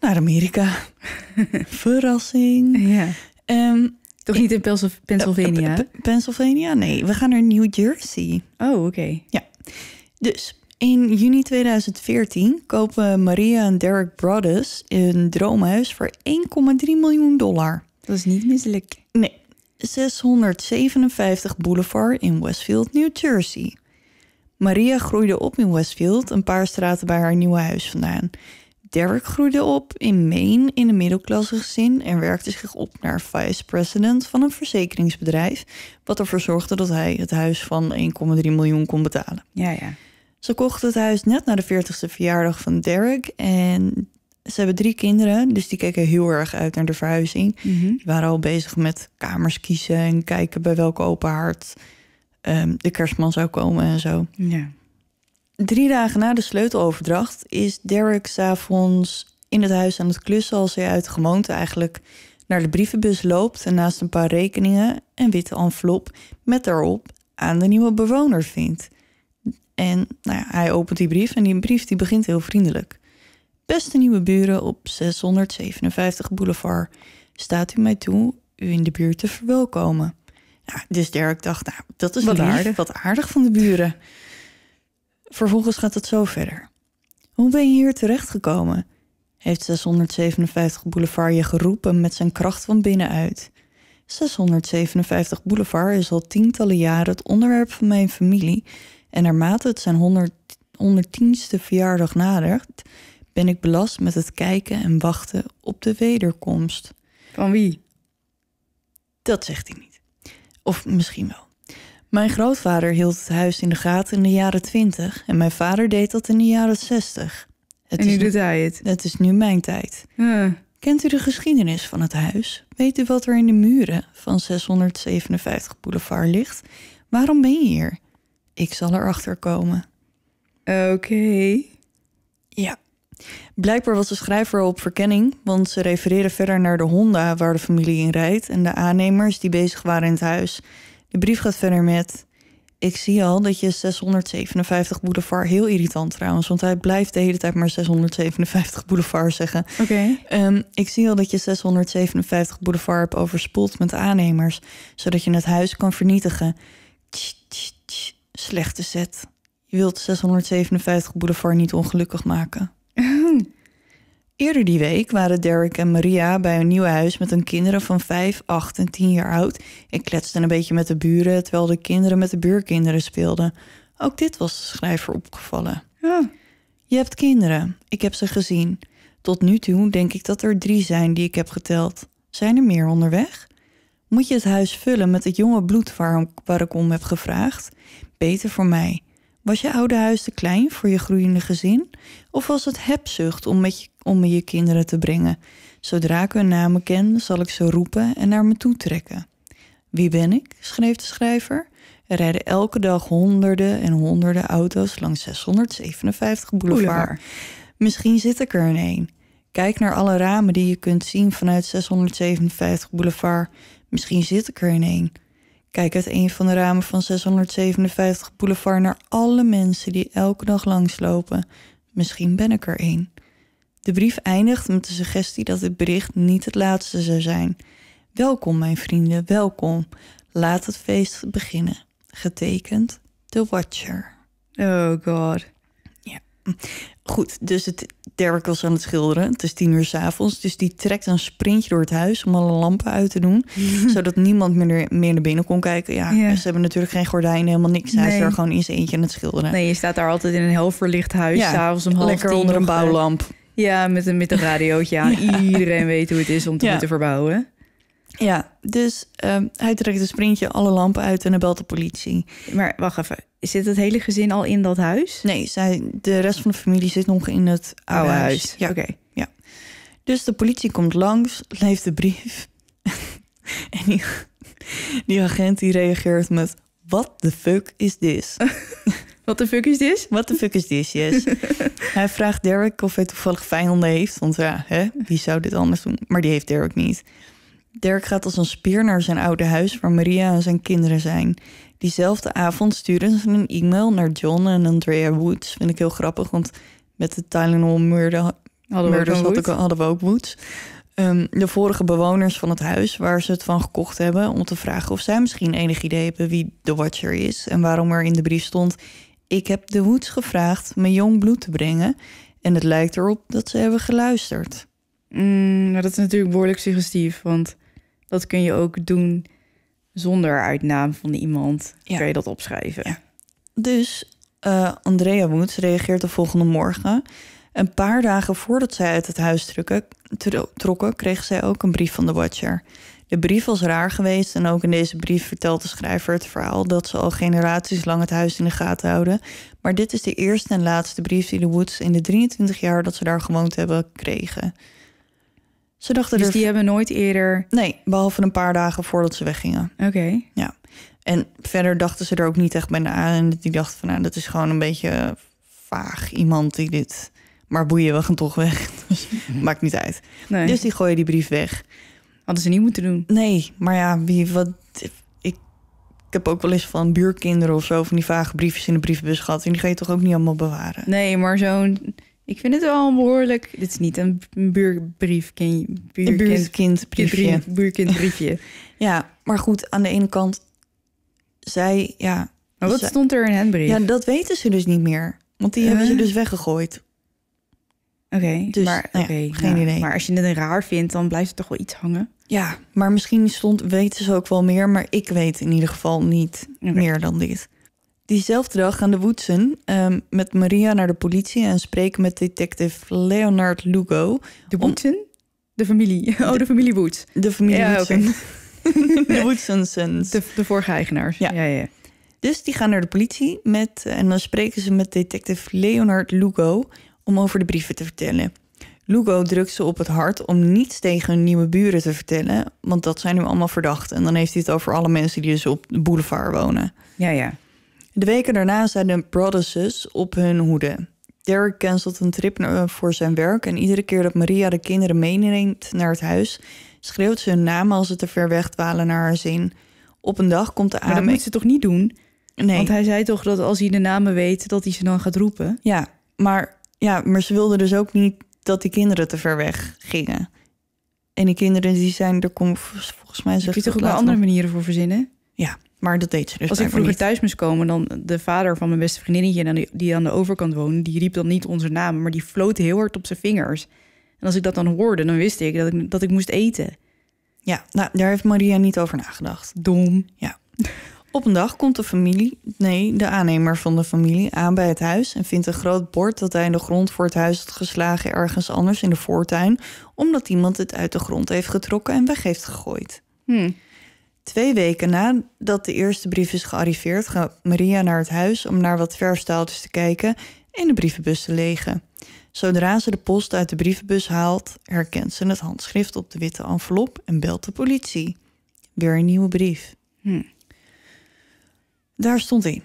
naar Amerika. Verrassing. Ja. Ehm, Toch niet in Pens- Pennsylvania? Pennsylvania? Nee, we gaan naar New Jersey. Oh, oké. Dus in juni 2014 kopen Maria en Derek Brothers een droomhuis voor 1,3 miljoen dollar. Dat is niet misselijk. Nee, 657 Boulevard in Westfield, New Jersey. Maria groeide op in Westfield, een paar straten bij haar nieuwe huis vandaan. Derek groeide op in Maine in een middelklasse gezin en werkte zich op naar vice-president van een verzekeringsbedrijf, wat ervoor zorgde dat hij het huis van 1,3 miljoen kon betalen. Ja, ja. Ze kochten het huis net na de 40ste verjaardag van Derek en ze hebben drie kinderen, dus die keken heel erg uit naar de verhuizing. Mhm. Die waren al bezig met kamers kiezen en kijken bij welke open haard ehm, de kerstman zou komen en zo. Ja. Drie dagen na de sleuteloverdracht is Derek s'avonds in het huis aan het klussen als hij uit de gewoonte eigenlijk naar de brievenbus loopt en naast een paar rekeningen een witte envelop met daarop aan de nieuwe bewoner vindt. En nou ja, hij opent die brief en die brief die begint heel vriendelijk. Beste nieuwe buren op 657 Boulevard, staat u mij toe u in de buurt te verwelkomen. Ja, dus Derek dacht, nou, dat is Wat lief, aardig. wat aardig van de buren. Vervolgens gaat het zo verder. Hoe ben je hier terechtgekomen? Heeft 657 Boulevard je geroepen met zijn kracht van binnenuit. 657 Boulevard is al tientallen jaren het onderwerp van mijn familie en naarmate het zijn 100, 110ste verjaardag nadert, ben ik belast met het kijken en wachten op de wederkomst. Van wie? Dat zegt hij niet. Of misschien wel. Mijn grootvader hield het huis in de gaten in de jaren 20 en mijn vader deed dat in de jaren 60. Het, en nu is, doet hij het. het is nu mijn tijd. Kent u de geschiedenis van het huis? Weet u wat er in de muren van 657 Boulevard ligt? Waarom ben je hier? Ik zal erachter komen. Oké. Ja. Blijkbaar was de schrijver op verkenning, want ze refereren verder naar de Honda waar de familie in rijdt en de aannemers die bezig waren in het huis. De brief gaat verder met: Ik zie al dat je 657 Boulevard heel irritant trouwens, want hij blijft de hele tijd maar 657 Boulevard zeggen. Oké. Ehm, ik zie al dat je 657 Boulevard hebt overspoeld met aannemers, zodat je het huis kan vernietigen. Tch, tch, tch. Slechte zet. Je wilt 657 Boulevard niet ongelukkig maken. Eerder die week waren Derek en Maria bij een nieuw huis met hun kinderen van 5, 8 en 10 jaar oud. Ik kletste een beetje met de buren terwijl de kinderen met de buurkinderen speelden. Ook dit was de schrijver opgevallen. Ja. Je hebt kinderen. Ik heb ze gezien. Tot nu toe denk ik dat er drie zijn die ik heb geteld. Zijn er meer onderweg? Moet je het huis vullen met het jonge bloed waar, waar ik om heb gevraagd? Beter voor mij. Was je oude huis te klein voor je groeiende gezin? Of was het hebzucht om, met je, om me je kinderen te brengen? Zodra ik hun namen ken, zal ik ze roepen en naar me toe trekken. Wie ben ik? schreef de schrijver. Er rijden elke dag honderden en honderden auto's langs 657 boulevard. Boulevard. Misschien zit ik er in een. Kijk naar alle ramen die je kunt zien vanuit 657 boulevard. Misschien zit ik er in een. Kijk uit een van de ramen van 657 boulevard naar alle mensen die elke dag langslopen. Misschien ben ik er een. De brief eindigt met de suggestie dat dit bericht niet het laatste zou zijn. Welkom, mijn vrienden, welkom. Laat het feest beginnen. Getekend, The Watcher. Oh god. Goed, dus het, Derek was aan het schilderen. Het is tien uur s'avonds. Dus die trekt een sprintje door het huis om alle lampen uit te doen. zodat niemand meer, meer naar binnen kon kijken. Ja, Ja. ze hebben natuurlijk geen gordijnen, helemaal niks. Hij is daar gewoon in zijn eentje aan het schilderen. Nee, je staat daar altijd in een heel verlicht huis. Ja, s'avonds om half Lekker tien onder een eh, bouwlamp. Ja, met een, met een radiootje aan. Iedereen weet hoe het is om te Ja. moeten verbouwen. Ja, dus ehm, hij trekt een sprintje, alle lampen uit en hij belt de politie. Maar wacht even. Zit het hele gezin al in dat huis? Nee, zij, de rest van de familie zit nog in het oude, Oude huis. huis. Ja. Oké. Dus de politie komt langs, leeft de brief. en die, die agent die reageert met... What the fuck is this? Wat de fuck is dit? What the fuck is this, yes? hij vraagt Derek of hij toevallig vijanden heeft. Want ja, hè, wie zou dit anders doen? Maar die heeft Derek niet. Derek gaat als een speer naar zijn oude huis... waar Maria en zijn kinderen zijn. Diezelfde avond sturen ze een e-mail naar John en Andrea Woods. Vind ik heel grappig, want met de Tylenol murder Hadden we ook Murders hadden we Woods. Ehm, de vorige bewoners van het huis waar ze het van gekocht hebben... om te vragen of zij misschien enig idee hebben wie de Watcher is... en waarom er in de brief stond... ik heb de Woods gevraagd mijn jong bloed te brengen... en het lijkt erop dat ze hebben geluisterd. Mm, nou, dat is natuurlijk behoorlijk suggestief. Want dat kun je ook doen zonder uitnaam van iemand. Ja. Kun je dat opschrijven. Ja. Dus eh, Andrea Woods reageert de volgende morgen. Een paar dagen voordat zij uit het huis trokken, tro- trokken, kreeg zij ook een brief van de Watcher. De brief was raar geweest en ook in deze brief vertelt de schrijver het verhaal dat ze al generaties lang het huis in de gaten houden. Maar dit is de eerste en laatste brief die de Woods in de 23 jaar dat ze daar gewoond hebben kregen. Ze dachten Dus er... die hebben nooit eerder... Nee, behalve een paar dagen voordat ze weggingen. Oké. En verder dachten ze er ook niet echt bij na. En die dachten van, nou, dat is gewoon een beetje vaag iemand die dit... Maar boeien, we gaan toch weg. Dus maakt niet uit. Nee, Dus die gooien die brief weg. hadden ze niet moeten doen. Nee, maar ja, wie, wat... Ik, ik heb ook wel eens van buurkinderen of zo... van die vage briefjes in de brievenbus gehad. En die ga je toch ook niet allemaal bewaren? Nee, maar zo'n... Ik vind het wel een behoorlijk... Dit is niet een buurbrief. Ken Een buurkind, buurtkindbriefje. buurkindbriefje. Ja, maar goed, aan de ene kant... Zij, ja... Maar wat zij- stond er in het brief? Ja, dat weten ze dus niet meer. Want die hebben ze Eh? dus weggegooid. Oké, Dus, maar, nou ja, geen nou, idee. Maar als je het raar vindt, dan blijft er toch wel iets hangen. Ja, maar misschien stond, weten ze ook wel meer, maar ik weet in ieder geval niet meer dan dit. Diezelfde dag gaan de Woodson ehm, met Maria naar de politie en spreken met detective Leonard Lugo, De Om- Boetsen? De familie. Oh, de familie Boets. de familie Ja, Woodson. de Woodsons. De, de vorige eigenaars. Ja. ja, ja. Dus die gaan naar de politie met, en dan spreken ze met detective Leonard Lugo om over de brieven te vertellen. Lugo drukt ze op het hart om niets tegen hun nieuwe buren te vertellen, want dat zijn nu allemaal verdachten. En dan heeft hij het over alle mensen die dus op de boulevard wonen. Ja, ja. De weken daarna zijn de Brothers op hun hoede. Derek cancelt een trip naar- voor zijn werk en iedere keer dat Maria de kinderen meeneemt naar het huis, schreeuwt ze hun namen als ze te ver weg dwalen naar haar zin. Op een dag komt de Maar dat moet ze toch niet doen? Nee. Want hij zei toch dat als hij de namen weet, dat hij ze dan gaat roepen? Ja, maar, ja, maar ze wilden dus ook niet dat die kinderen te ver weg gingen. En die kinderen die zijn, er komt volgens mij Heb je toch ook andere manieren voor verzinnen? Ja, maar dat deed ze dus Als ik vroeger niet. thuis moest komen, dan de vader van mijn beste vriendinnetje die- aan de overkant woonde, die riep dan niet onze namen, maar die floot heel hard op zijn vingers. En als ik dat dan hoorde, dan wist ik dat ik, dat ik moest eten. Ja, nou, daar heeft Maria niet over nagedacht. Dom. Op een dag komt de familie, nee, de aannemer van de familie aan bij het huis en vindt een groot bord dat hij in de grond voor het huis had geslagen ergens anders in de voortuin, omdat iemand het uit de grond heeft getrokken en weg heeft gegooid. Hm. Twee weken nadat de eerste brief is gearriveerd, gaat Maria naar het huis om naar wat verstaaltjes te kijken en de brievenbus te legen. Zodra ze de post uit de brievenbus haalt, herkent ze het handschrift op de witte envelop en belt de politie. Weer een nieuwe brief. Hm. Daar stond in,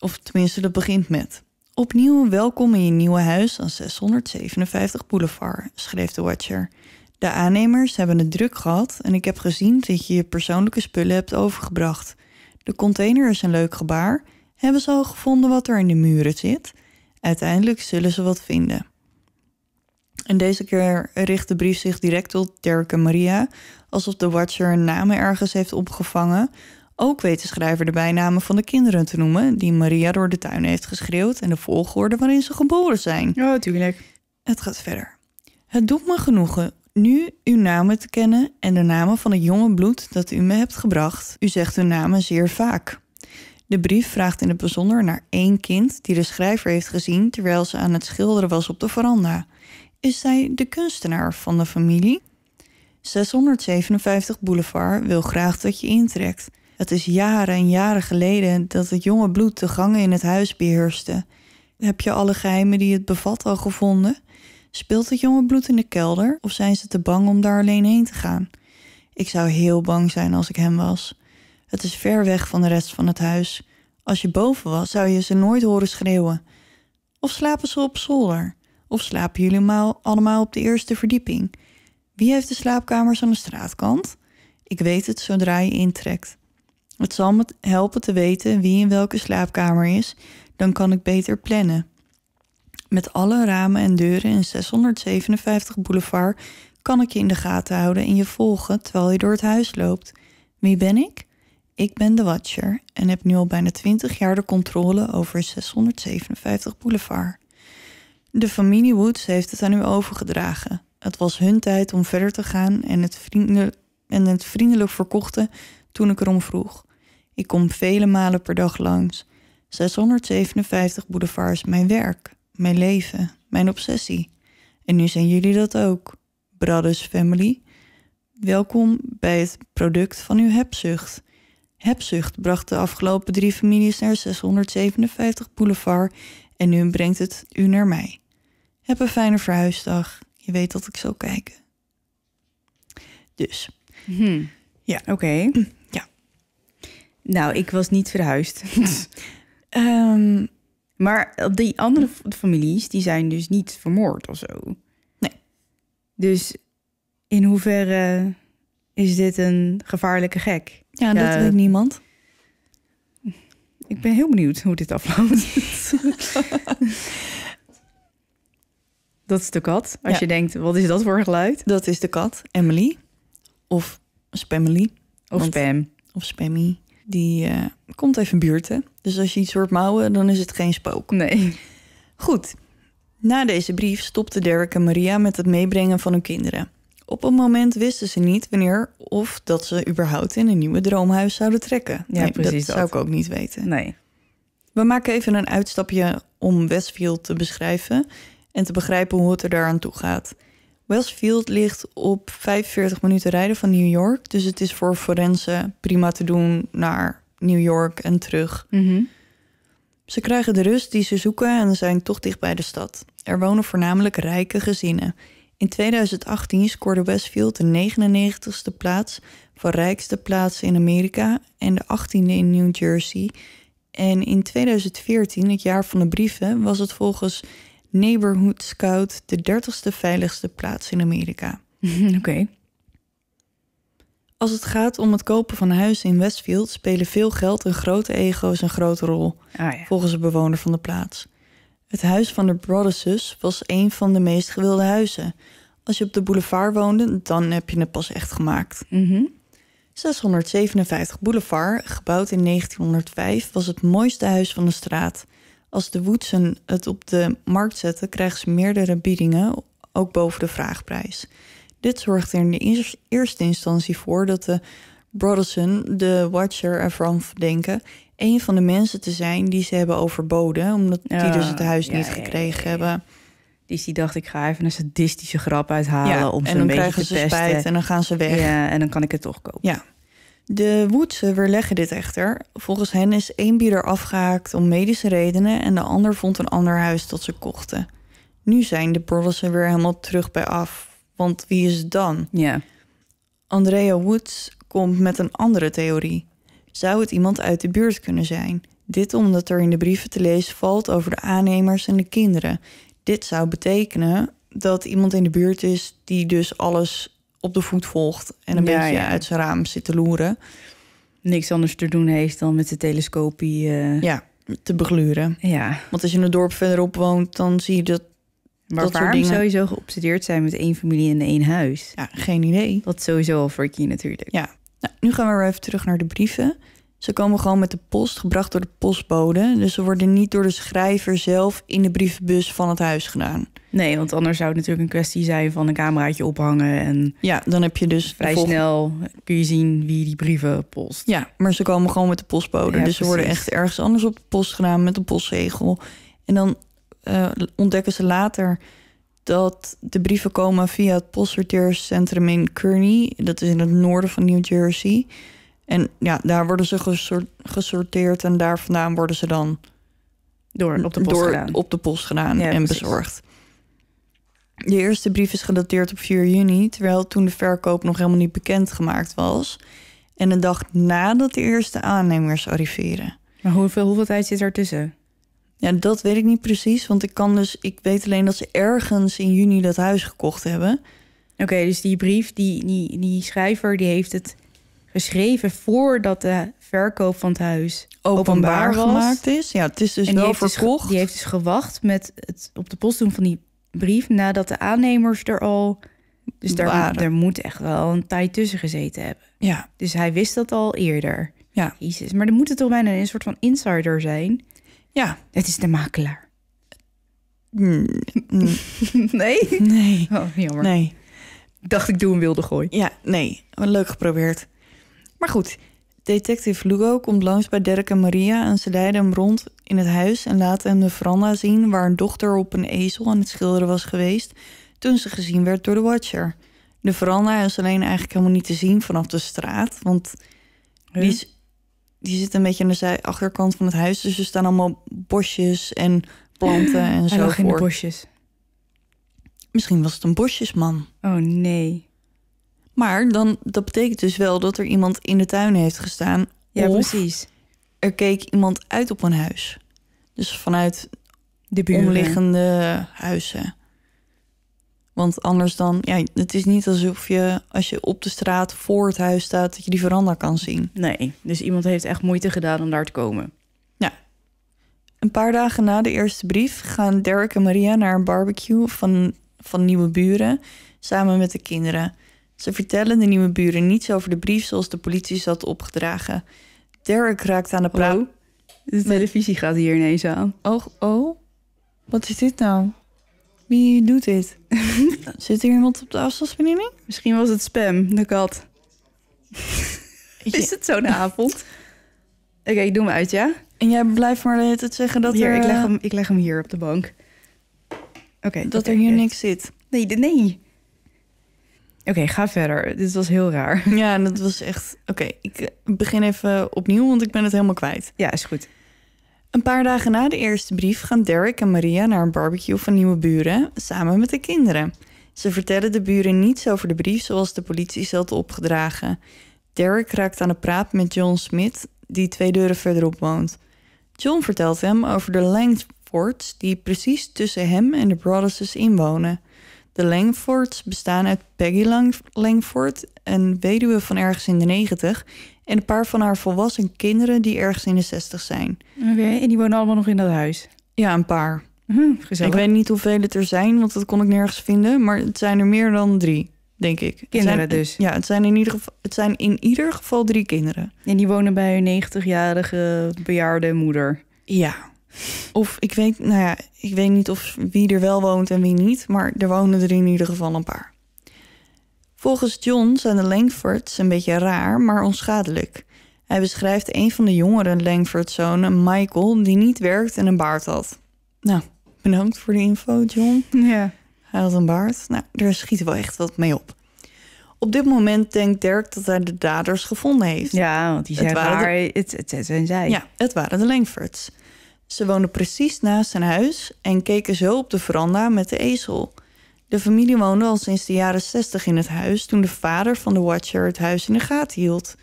of tenminste dat begint met. Opnieuw welkom in je nieuwe huis aan 657 Boulevard, schreef de Watcher. De aannemers hebben het druk gehad en ik heb gezien dat je je persoonlijke spullen hebt overgebracht. De container is een leuk gebaar. Hebben ze al gevonden wat er in de muren zit? Uiteindelijk zullen ze wat vinden. En deze keer richt de brief zich direct tot Derek en Maria, alsof de Watcher hun namen ergens heeft opgevangen. Ook weet de schrijver de bijnamen van de kinderen te noemen, die Maria door de tuin heeft geschreeuwd en de volgorde waarin ze geboren zijn. Oh, tuurlijk. Het gaat verder. Het doet me genoegen nu uw namen te kennen en de namen van het jonge bloed dat u me hebt gebracht. U zegt uw namen zeer vaak. De brief vraagt in het bijzonder naar één kind die de schrijver heeft gezien terwijl ze aan het schilderen was op de veranda. Is zij de kunstenaar van de familie? 657 Boulevard wil graag dat je intrekt. Het is jaren en jaren geleden dat het jonge bloed de gangen in het huis beheerste. Heb je alle geheimen die het bevat al gevonden? Speelt het jonge bloed in de kelder of zijn ze te bang om daar alleen heen te gaan? Ik zou heel bang zijn als ik hem was. Het is ver weg van de rest van het huis. Als je boven was, zou je ze nooit horen schreeuwen. Of slapen ze op zolder? Of slapen jullie maal- allemaal op de eerste verdieping? Wie heeft de slaapkamers aan de straatkant? Ik weet het zodra je intrekt. Het zal me helpen te weten wie in welke slaapkamer is, dan kan ik beter plannen. Met alle ramen en deuren in 657 Boulevard kan ik je in de gaten houden en je volgen terwijl je door het huis loopt. Wie ben ik? Ik ben de Watcher en heb nu al bijna 20 jaar de controle over 657 Boulevard. De familie Woods heeft het aan u overgedragen. Het was hun tijd om verder te gaan en het, vriendelijk, en het vriendelijk verkochten toen ik erom vroeg. Ik kom vele malen per dag langs. 657 Boulevard is mijn werk, mijn leven, mijn obsessie. En nu zijn jullie dat ook. Brothers Family. Welkom bij het product van uw hebzucht. Hebzucht bracht de afgelopen drie families naar 657 Boulevard en nu brengt het u naar mij. Heb een fijne verhuisdag. Je weet dat ik zal kijken. Dus, Hm. Ja. Oké. Ja. Nou, ik was niet verhuisd. ehm, maar die andere families, die zijn dus niet vermoord of zo. Nee. Dus in hoeverre is dit een gevaarlijke gek? ja, Ja. dat weet niemand. Ik ben heel benieuwd hoe dit afloopt. dat is de kat. Als Ja. je denkt, wat is dat voor geluid? Dat is de kat, Emily. Of Spamily. Of Want- spam. Of Spammy. Die eh, komt even buurten. Dus als je iets hoort mouwen, dan is het geen spook. Nee. Goed. Na deze brief stopte Derek en Maria met het meebrengen van hun kinderen. Op een moment wisten ze niet wanneer of dat ze überhaupt in een nieuwe droomhuis zouden trekken. Ja, Nee, precies Dat dat. zou ik ook niet weten. Nee. We maken even een uitstapje om Westfield te beschrijven en te begrijpen hoe het er daaraan toe gaat. Westfield ligt op 45 minuten rijden van New York, dus het is voor forensen prima te doen naar New York en terug. Mhm. Ze krijgen de rust die ze zoeken en zijn toch dicht bij de stad. Er wonen voornamelijk rijke gezinnen. In 2018 scoorde Westfield de 99ste plaats van rijkste plaatsen in Amerika en de 18e in New Jersey. En in 2014, het jaar van de brieven, was het volgens Neighborhood Scout de 30ste veiligste plaats in Amerika. Oké. Als het gaat om het kopen van huizen in Westfield spelen veel geld en grote ego's een grote rol. Ah ja. volgens de bewoner van de plaats. Het huis van de Brothers was een van de meest gewilde huizen. Als je op de boulevard woonde, dan heb je het pas echt gemaakt. Mhm. 657 Boulevard, gebouwd in 1905, was het mooiste huis van de straat. Als de Woodsen het op de markt zetten, krijgen ze meerdere biedingen, ook boven de vraagprijs. Dit zorgde er in de eers- eerste instantie voor dat de Brotherson de Watcher ervan verdenken een van de mensen te zijn die ze hebben overboden, omdat die dus het huis ja, niet gekregen ja. hebben. Dus die dacht, ik ga even een sadistische grap uithalen om ze en een dan beetje krijgen te ze pesten. spijt en dan gaan ze weg. Ja, en dan kan ik het toch kopen. Ja. De Woodsen weerleggen dit echter. Volgens hen is één bieder afgehaakt om medische redenen en de ander vond een ander huis dat ze kochten. Nu zijn de Brothers er weer helemaal terug bij af. Want wie is het dan? Ja. Andrea Woods komt met een andere theorie. Zou het iemand uit de buurt kunnen zijn? Dit omdat er in de brieven te lezen valt over de aannemers en de kinderen. Dit zou betekenen dat iemand in de buurt is die dus alles op de voet volgt en een Ja, beetje ja. uit zijn raam zit te loeren. Niks anders te doen heeft dan met de telescopie. eh, Ja, te begluren. ja. Want als je een dorp verderop woont, dan zie je dat. Maar Dat waarom dingen. sowieso geobsedeerd zijn met één familie en één huis? Ja, geen idee. Dat is sowieso al freaky natuurlijk. Ja. Nou, nu gaan we weer even terug naar de brieven. Ze komen gewoon met de post, gebracht door de postbode. Dus ze worden niet door de schrijver zelf in de brievenbus van het huis gedaan. Nee, want anders zou het natuurlijk een kwestie zijn van een cameraatje ophangen. En Ja, dan heb je dus vrij volgende- snel kun je zien wie die brieven post. Ja, maar ze komen gewoon met de postbode. Ja, dus ze worden echt ergens anders op de post gedaan met een postzegel. En dan eh, ontdekken ze later dat de brieven komen via het postsorteercentrum in Kearney. Dat is in het noorden van New Jersey. En ja, daar worden ze gesor- gesorteerd en daar vandaan worden ze dan Door op de post door, gedaan. op de post gedaan Ja, en precies. bezorgd. De eerste brief is gedateerd op 4 juni, terwijl toen de verkoop nog helemaal niet bekend gemaakt was. En een dag nadat de eerste aannemers arriveren. Maar hoeveel, hoeveel tijd zit er tussen? Ja, dat weet ik niet precies, want ik kan dus, ik weet alleen dat ze ergens in juni dat huis gekocht hebben. Oké, dus die brief, die, die, die schrijver, die heeft het geschreven voordat de verkoop van het huis Openbaar, gemaakt is. Ja, het is dus en die wel dus, verkocht. die heeft dus gewacht met het op de post doen van die brief nadat de aannemers er al. Dus daar, daar moet echt wel een tijd tussen gezeten hebben. Ja, Dus hij wist dat al eerder. Ja. Jezus, maar dan moet het toch bijna een soort van insider zijn? ja. Het is de makelaar. Mm, mm, Nee? nee, Oh, jammer. nee. Dacht ik doe een wilde gooi. Ja, nee. Leuk geprobeerd. Maar goed, detective Lugo komt langs bij Derek en Maria... en ze leiden hem rond in het huis en laten hem de veranda zien... waar een dochter op een ezel aan het schilderen was geweest... toen ze gezien werd door de Watcher. De veranda is alleen eigenlijk helemaal niet te zien vanaf de straat... want die, is, die zit een beetje aan de achterkant van het huis... dus er staan allemaal bosjes en planten en Hij zo lag in de bosjes. Misschien was het een bosjesman. Oh nee. Maar dan, dat betekent dus wel dat er iemand in de tuin heeft gestaan. Ja, precies. er keek iemand uit op een huis. Dus vanuit De buren. omliggende huizen. Want anders dan, ja, het is niet alsof je als je op de straat voor het huis staat, dat je die veranda kan zien. Nee, dus iemand heeft echt moeite gedaan om daar te komen. Een paar dagen na de eerste brief gaan Derek en Maria naar een barbecue van, van nieuwe buren samen met de kinderen. Ze vertellen de nieuwe buren niets over de brief zoals de politie ze had opgedragen. Derek raakt aan de praat. De televisie gaat hier ineens aan. Oh, oh, wat is dit nou? Wie doet dit? Zit er iemand op de afstandsbediening? Misschien was het spam, de kat. Is het zo'n avond? Oké, ik doe hem uit, ja? En jij blijft maar tijd zeggen dat, hier, er, ik, leg eh, hem, ik leg hem hier op de bank. Oké. dat er hier niks zit. Nee, de- nee. Oké, ga verder. Dit was heel raar. Ja, dat was echt... Oké, ik eh, begin even opnieuw, want ik ben het helemaal kwijt. Ja, is goed. Een paar dagen na de eerste brief gaan Derek en Maria naar een barbecue van nieuwe buren samen met de kinderen. Ze vertellen de buren niets over de brief zoals de politie ze had opgedragen. Derek raakt aan de praat met John Smith, die twee deuren verderop woont. John vertelt hem over de Langfords die precies tussen hem en de Brothers inwonen. De Langfords bestaan uit Peggy Lang Langford, een weduwe van ergens in de negentig, en een paar van haar volwassen kinderen die ergens in de zestig zijn. Oké, en die wonen allemaal nog in dat huis. Ja, een paar. Hm, gezellig. Ik weet niet hoeveel het er zijn, want dat kon ik nergens vinden. Maar het zijn er meer dan drie, denk ik. Kinderen zijn, dus. Ja, het zijn, in ieder geval, het zijn in ieder geval drie kinderen. En die wonen bij hun 90-jarige bejaarde moeder. Ja. Of ik weet, nou ja, ik weet niet of wie er wel woont en wie niet. Maar er wonen er in ieder geval een paar. Volgens John zijn de Langfords een beetje raar, maar onschadelijk. Hij beschrijft een van de jongere Langford-zonen, Michael, die niet werkt en een baard had. Nou, bedankt voor de info, John. Ja. Hij had een baard. Nou, daar schiet wel echt wat mee op. Op dit moment denkt Dirk dat hij de daders gevonden heeft. Ja, want die Het zijn waren de- raar. Het, het, het zijn zij. Ja, het waren de Langfords. Ze woonden precies naast zijn huis en keken zo op de veranda met de ezel. De familie woonde al sinds de jaren 60 in het huis toen de vader van de Watcher het huis in de gaten hield.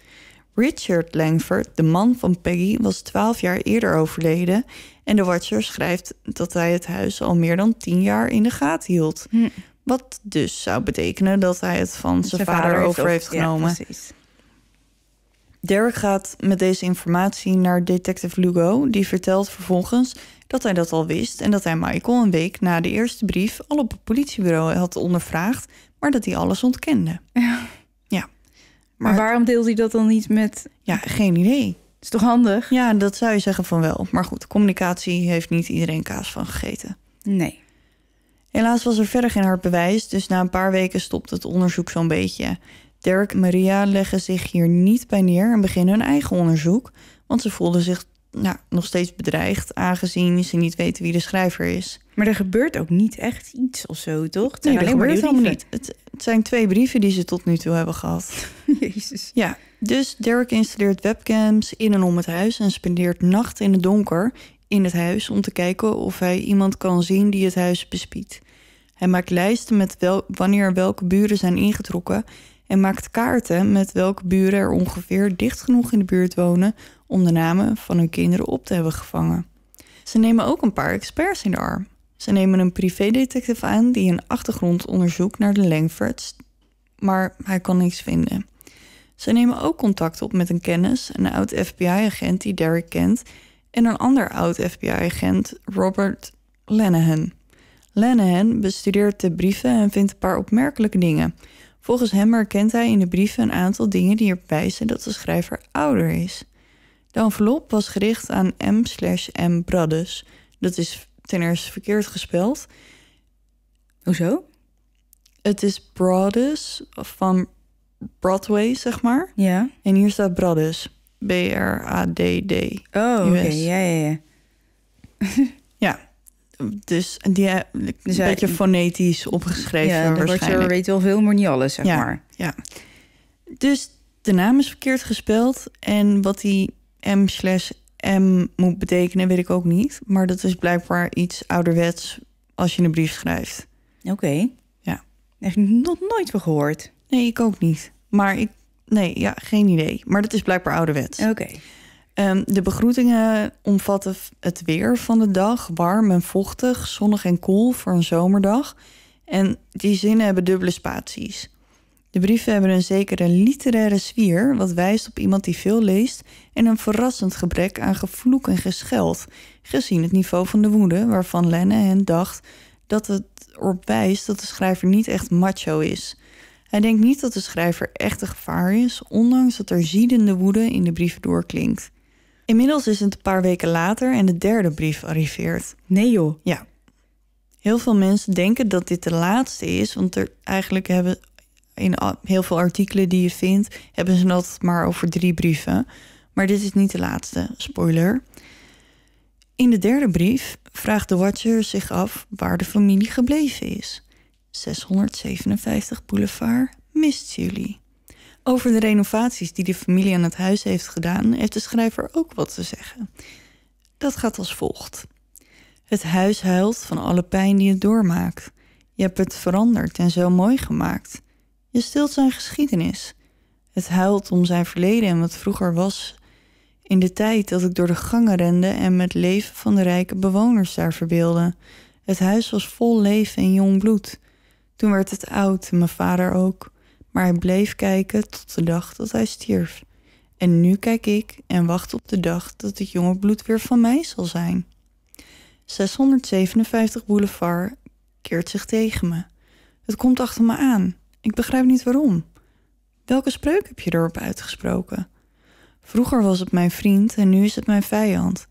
Richard Langford, de man van Peggy, was 12 jaar eerder overleden en de Watcher schrijft dat hij het huis al meer dan 10 jaar in de gaten hield. Hm. Wat dus zou betekenen dat hij het van zijn, vader, over heeft ja, genomen. precies. Derek gaat met deze informatie naar detective Lugo. Die vertelt vervolgens dat hij dat al wist... en dat hij Michael een week na de eerste brief... al op het politiebureau had ondervraagd... maar dat hij alles ontkende. Ja. Ja. Maar, Maar, waarom deelt hij dat dan niet met... ja, geen idee. is toch handig? Ja, dat zou je zeggen van wel. Maar goed, communicatie heeft niet iedereen kaas van gegeten. Nee. Helaas was er verder geen hard bewijs, dus na een paar weken stopt het onderzoek zo'n beetje. Derek en Maria leggen zich hier niet bij neer en beginnen hun eigen onderzoek, want ze voelden zich nou, nog steeds bedreigd, aangezien ze niet weten wie de schrijver is. Maar er gebeurt ook niet echt iets of zo, toch? Het Nee, maar gebeurt helemaal niet. Het, het zijn twee brieven die ze tot nu toe hebben gehad. Jezus. Ja, dus Derek installeert webcams in en om het huis en spendeert nachten in het donker in het huis om te kijken of hij iemand kan zien die het huis bespiedt. Hij maakt lijsten met wel, wanneer welke buren zijn ingetrokken en maakt kaarten met welke buren er ongeveer dicht genoeg in de buurt wonen om de namen van hun kinderen op te hebben gevangen. Ze nemen ook een paar experts in de arm. Ze nemen een privédetective aan die een achtergrond onderzoekt naar de Langfords, maar hij kan niks vinden. Ze nemen ook contact op met een kennis, een oud FBI-agent die Derek kent, en een ander oud FBI-agent, Robert Lanahan. Lanahan bestudeert de brieven en vindt een paar opmerkelijke dingen. Volgens hem herkent hij in de brieven een aantal dingen die erop wijzen dat de schrijver ouder is. De envelop was gericht aan M/M Brothers. Dat is ten eerste verkeerd gespeld. Hoezo? Het is Brothers van Broadway, zeg maar. Ja. En hier staat Brothers. B-R-A-D-D. Oh, oké. Ja, ja, ja. Ja, dus die eh, een beetje fonetisch opgeschreven ja, de waarschijnlijk. weet wel veel, maar niet alles, zeg Ja. maar. Ja. Dus de naam is verkeerd gespeld. En wat die M slash M moet betekenen, weet ik ook niet. Maar dat is blijkbaar iets ouderwets als je een brief schrijft. Oké. Ja. Echt nog nooit van gehoord. Nee, ik ook niet. Maar ik, nee, ja, geen idee. Maar dat is blijkbaar ouderwets. Oké. Ehm, de begroetingen omvatten het weer van de dag, warm en vochtig, zonnig en koel voor een zomerdag. En die zinnen hebben dubbele spaties. De brieven hebben een zekere literaire sfeer, wat wijst op iemand die veel leest, en een verrassend gebrek aan gevloek en gescheld, gezien het niveau van de woede, waarvan Lenne hen dacht dat het erop wijst dat de schrijver niet echt macho is. Hij denkt niet dat de schrijver echt een gevaar is, ondanks dat er ziedende woede in de brieven doorklinkt. Inmiddels is het een paar weken later en de derde brief arriveert. Nee joh. Heel veel mensen denken dat dit de laatste is, want er eigenlijk hebben in heel veel artikelen die je vindt, hebben ze dat maar over drie brieven. Maar dit is niet de laatste, spoiler. In de derde brief vraagt de Watcher zich af waar de familie gebleven is. 657 Boulevard mist jullie. Over de renovaties die de familie aan het huis heeft gedaan, heeft de schrijver ook wat te zeggen. Dat gaat als volgt. Het huis huilt van alle pijn die het doormaakt. Je hebt het veranderd en zo mooi gemaakt. Je stilt zijn geschiedenis. Het huilt om zijn verleden en wat vroeger was. In de tijd dat ik door de gangen rende en met leven van de rijke bewoners daar verbeelde. Het huis was vol leven en jong bloed. Toen werd het oud en mijn vader ook. Maar hij bleef kijken tot de dag dat hij stierf. En nu kijk ik en wacht op de dag dat het jonge bloed weer van mij zal zijn. 657 Boulevard keert zich tegen me. Het komt achter me aan. Ik begrijp niet waarom. Welke spreuk heb je erop uitgesproken? Vroeger was het mijn vriend en nu is het mijn vijand.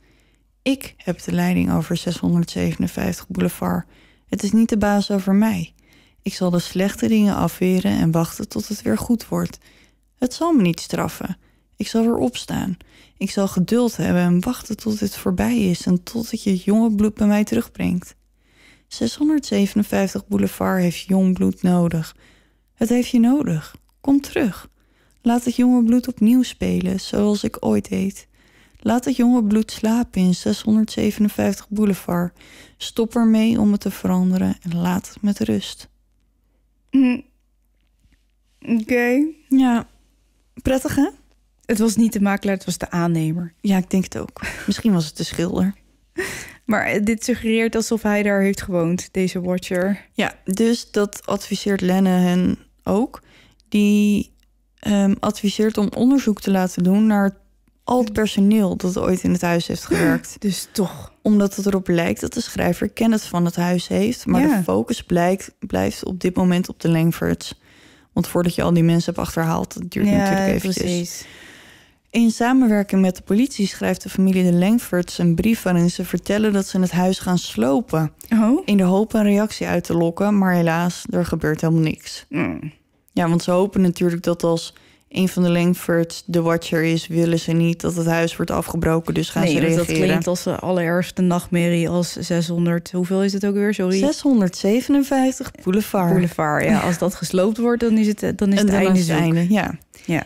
Ik heb de leiding over 657 Boulevard. Het is niet de baas over mij. Ik zal de slechte dingen afweren en wachten tot het weer goed wordt. Het zal me niet straffen. Ik zal weer opstaan. Ik zal geduld hebben en wachten tot dit voorbij is en tot het je jonge bloed bij mij terugbrengt. 657 Boulevard heeft jong bloed nodig. Het heeft je nodig. Kom terug. Laat het jonge bloed opnieuw spelen, zoals ik ooit deed. Laat het jonge bloed slapen in 657 Boulevard. Stop ermee om het te veranderen en laat het met rust. Hm. Oké. Ja, prettig hè? Het was niet de makelaar, het was de aannemer. Ja, ik denk het ook. Misschien was het de schilder. Maar eh, dit suggereert alsof hij daar heeft gewoond, deze watcher. Ja, dus dat adviseert Lenne hen ook. Die ehm, adviseert om onderzoek te laten doen naar al het personeel dat ooit in het huis heeft gewerkt. Dus toch. Omdat het erop lijkt dat de schrijver kennis van het huis heeft. Maar Ja. de focus blijkt, blijft op dit moment op de Langfords. Want voordat je al die mensen hebt achterhaald, dat duurt natuurlijk eventjes. precies. In samenwerking met de politie schrijft de familie de Langfords een brief waarin ze vertellen dat ze het huis gaan slopen. Oh? In de hoop een reactie uit te lokken, maar helaas, er gebeurt helemaal niks. Mm. Ja, want ze hopen natuurlijk dat als een van de Langfords de watcher is, willen ze niet dat het huis wordt afgebroken, dus gaan Nee, ze reageren. dat klinkt als de allerergste nachtmerrie als 600... Hoeveel is het ook weer? Sorry. 657 Boulevard. Boulevard. Ja, als dat gesloopt wordt, dan is het, dan is het dan einde is het zoek. einde, ja. Ja.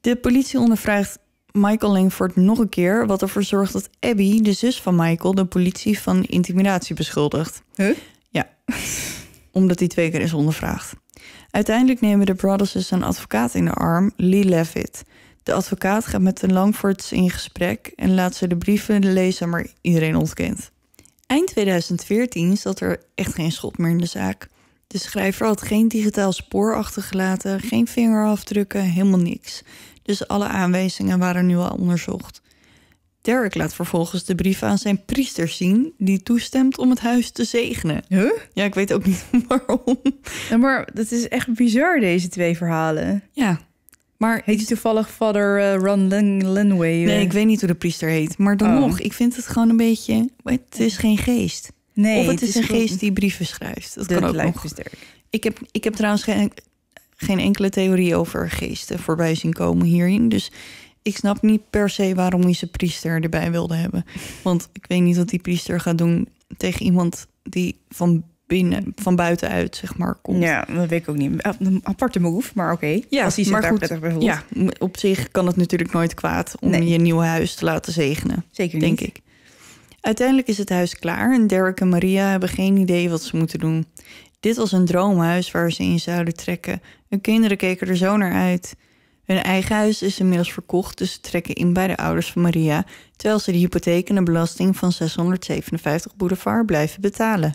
De politie ondervraagt Michael Langford nog een keer... wat ervoor zorgt dat Abby, de zus van Michael... de politie van intimidatie beschuldigt. Huh? Ja, omdat hij twee keer is ondervraagd. Uiteindelijk nemen de Brothers een advocaat in de arm, Lee Levitt. De advocaat gaat met de Langfords in gesprek... en laat ze de brieven lezen, maar iedereen ontkent. Eind 2014 zat er echt geen schot meer in de zaak. De schrijver had geen digitaal spoor achtergelaten, geen vingerafdrukken, helemaal niks. Dus alle aanwijzingen waren nu al onderzocht. Derek laat vervolgens de brief aan zijn priester zien, die toestemt om het huis te zegenen. Huh? Ja, ik weet ook niet waarom. Ja, maar dat is echt bizar, deze twee verhalen. Ja, maar Heet hij toevallig vader eh, Ron Len Lenway? nee, eh? ik weet niet hoe de priester heet. Maar dan Oh. nog, ik vind het gewoon een beetje. Het is geen geest. nee, of het, is een geest die brieven schrijft. Dat kan ook nog. Ik heb, ik heb trouwens geen, geen enkele theorie over geesten voorbij zien komen hierin. Dus ik snap niet per se waarom hij zijn priester erbij wilde hebben. Want ik weet niet wat die priester gaat doen tegen iemand die van binnen, van buitenuit, zeg maar, komt. Ja, dat weet ik ook niet. Een aparte move, maar oké. Ja, Als hij zich maar daar goed, prettig bij voelt. Ja, op zich kan het natuurlijk nooit kwaad om Nee. je nieuwe huis te laten zegenen, zeker denk niet. ik. Uiteindelijk is het huis klaar en Derek en Maria hebben geen idee wat ze moeten doen. Dit was een droomhuis waar ze in zouden trekken. Hun kinderen keken er zo naar uit. Hun eigen huis is inmiddels verkocht, dus ze trekken in bij de ouders van Maria, terwijl ze de hypotheek en de belasting van 657 Boulevard blijven betalen.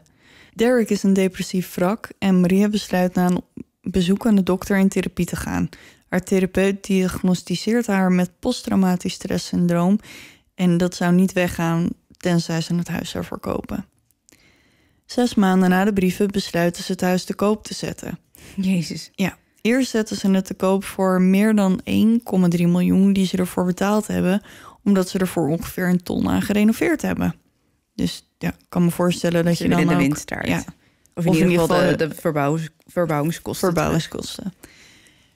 Derek is een depressief wrak en Maria besluit na een bezoek aan de dokter in therapie te gaan. Haar therapeut diagnosticeert haar met posttraumatisch stresssyndroom en dat zou niet weggaan tenzij ze het huis zou verkopen. Zes maanden na de brieven besluiten ze het huis te koop te zetten. Jezus. Ja, eerst zetten ze het te koop voor meer dan 1,3 miljoen die ze ervoor betaald hebben, omdat ze er voor ongeveer een ton aan gerenoveerd hebben. Dus ja, ik kan me voorstellen dat Ze je dan de ook, winst daar. ja, Of in, Of ieder in geval, de, de verbouwings, verbouwingskosten. verbouwingskosten.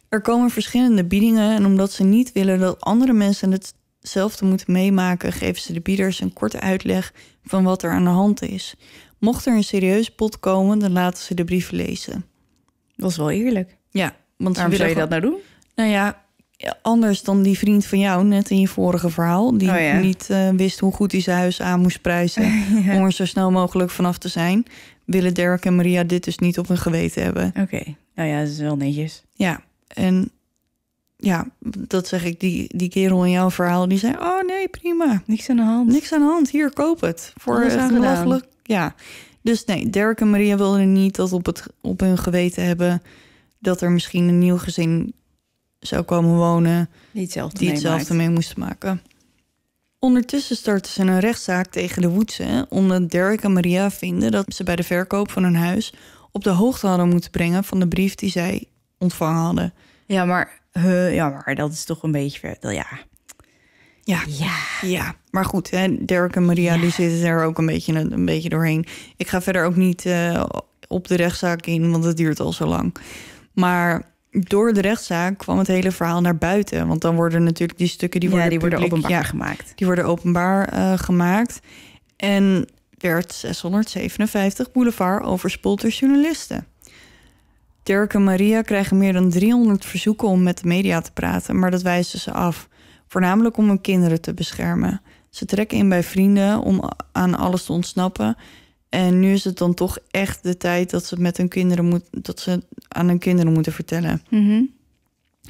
Er komen verschillende biedingen en omdat ze niet willen dat andere mensen hetzelfde moeten meemaken, geven ze de bieders een korte uitleg van wat er aan de hand is. Mocht er een serieus bod komen, dan laten ze de brief lezen. Dat is wel eerlijk. Ja, want Waarom zou je dat nou doen? Nou ja, anders dan die vriend van jou net in je vorige verhaal, die Oh ja. niet eh, wist hoe goed hij zijn huis aan moest prijzen om er zo snel mogelijk vanaf te zijn, willen Derek en Maria dit dus niet op hun geweten hebben. Oké, nou ja, dat is wel netjes. Ja, en ja, dat zeg ik, die, die kerel in jouw verhaal, die zei, oh nee, prima, Niks aan de hand. niks aan de hand, hier, koop het. Voor gedaan. belachelijk. Ja, dus nee, Derek en Maria wilden niet dat op, het, op hun geweten hebben dat er misschien een nieuw gezin zou komen wonen Die hetzelfde die hetzelfde mee moesten maken. Ondertussen starten ze een rechtszaak tegen de Woodsen... omdat Derek en Maria vinden dat ze bij de verkoop van hun huis... op de hoogte hadden moeten brengen van de brief die zij ontvangen hadden. Ja, maar, eh, ja, maar dat is toch een beetje Ja. Ja, Ja. ja. maar goed, hè, Derek en Maria die zitten er ook een beetje, een, een beetje doorheen. Ik ga verder ook niet eh, op de rechtszaak in, want het duurt al zo lang. Maar door de rechtszaak kwam het hele verhaal naar buiten. Want dan worden natuurlijk die stukken die worden, ja, die worden publiek- openbaar ja, gemaakt. Die worden openbaar eh, gemaakt. En werd 657 Boulevard overspoeld door journalisten. Dirk en Maria krijgen meer dan 300 verzoeken om met de media te praten, maar dat wijzen ze af. Voornamelijk om hun kinderen te beschermen. Ze trekken in bij vrienden om aan alles te ontsnappen. En nu is het dan toch echt de tijd dat ze, met hun kinderen moet, dat ze aan hun kinderen moeten vertellen. Mhm.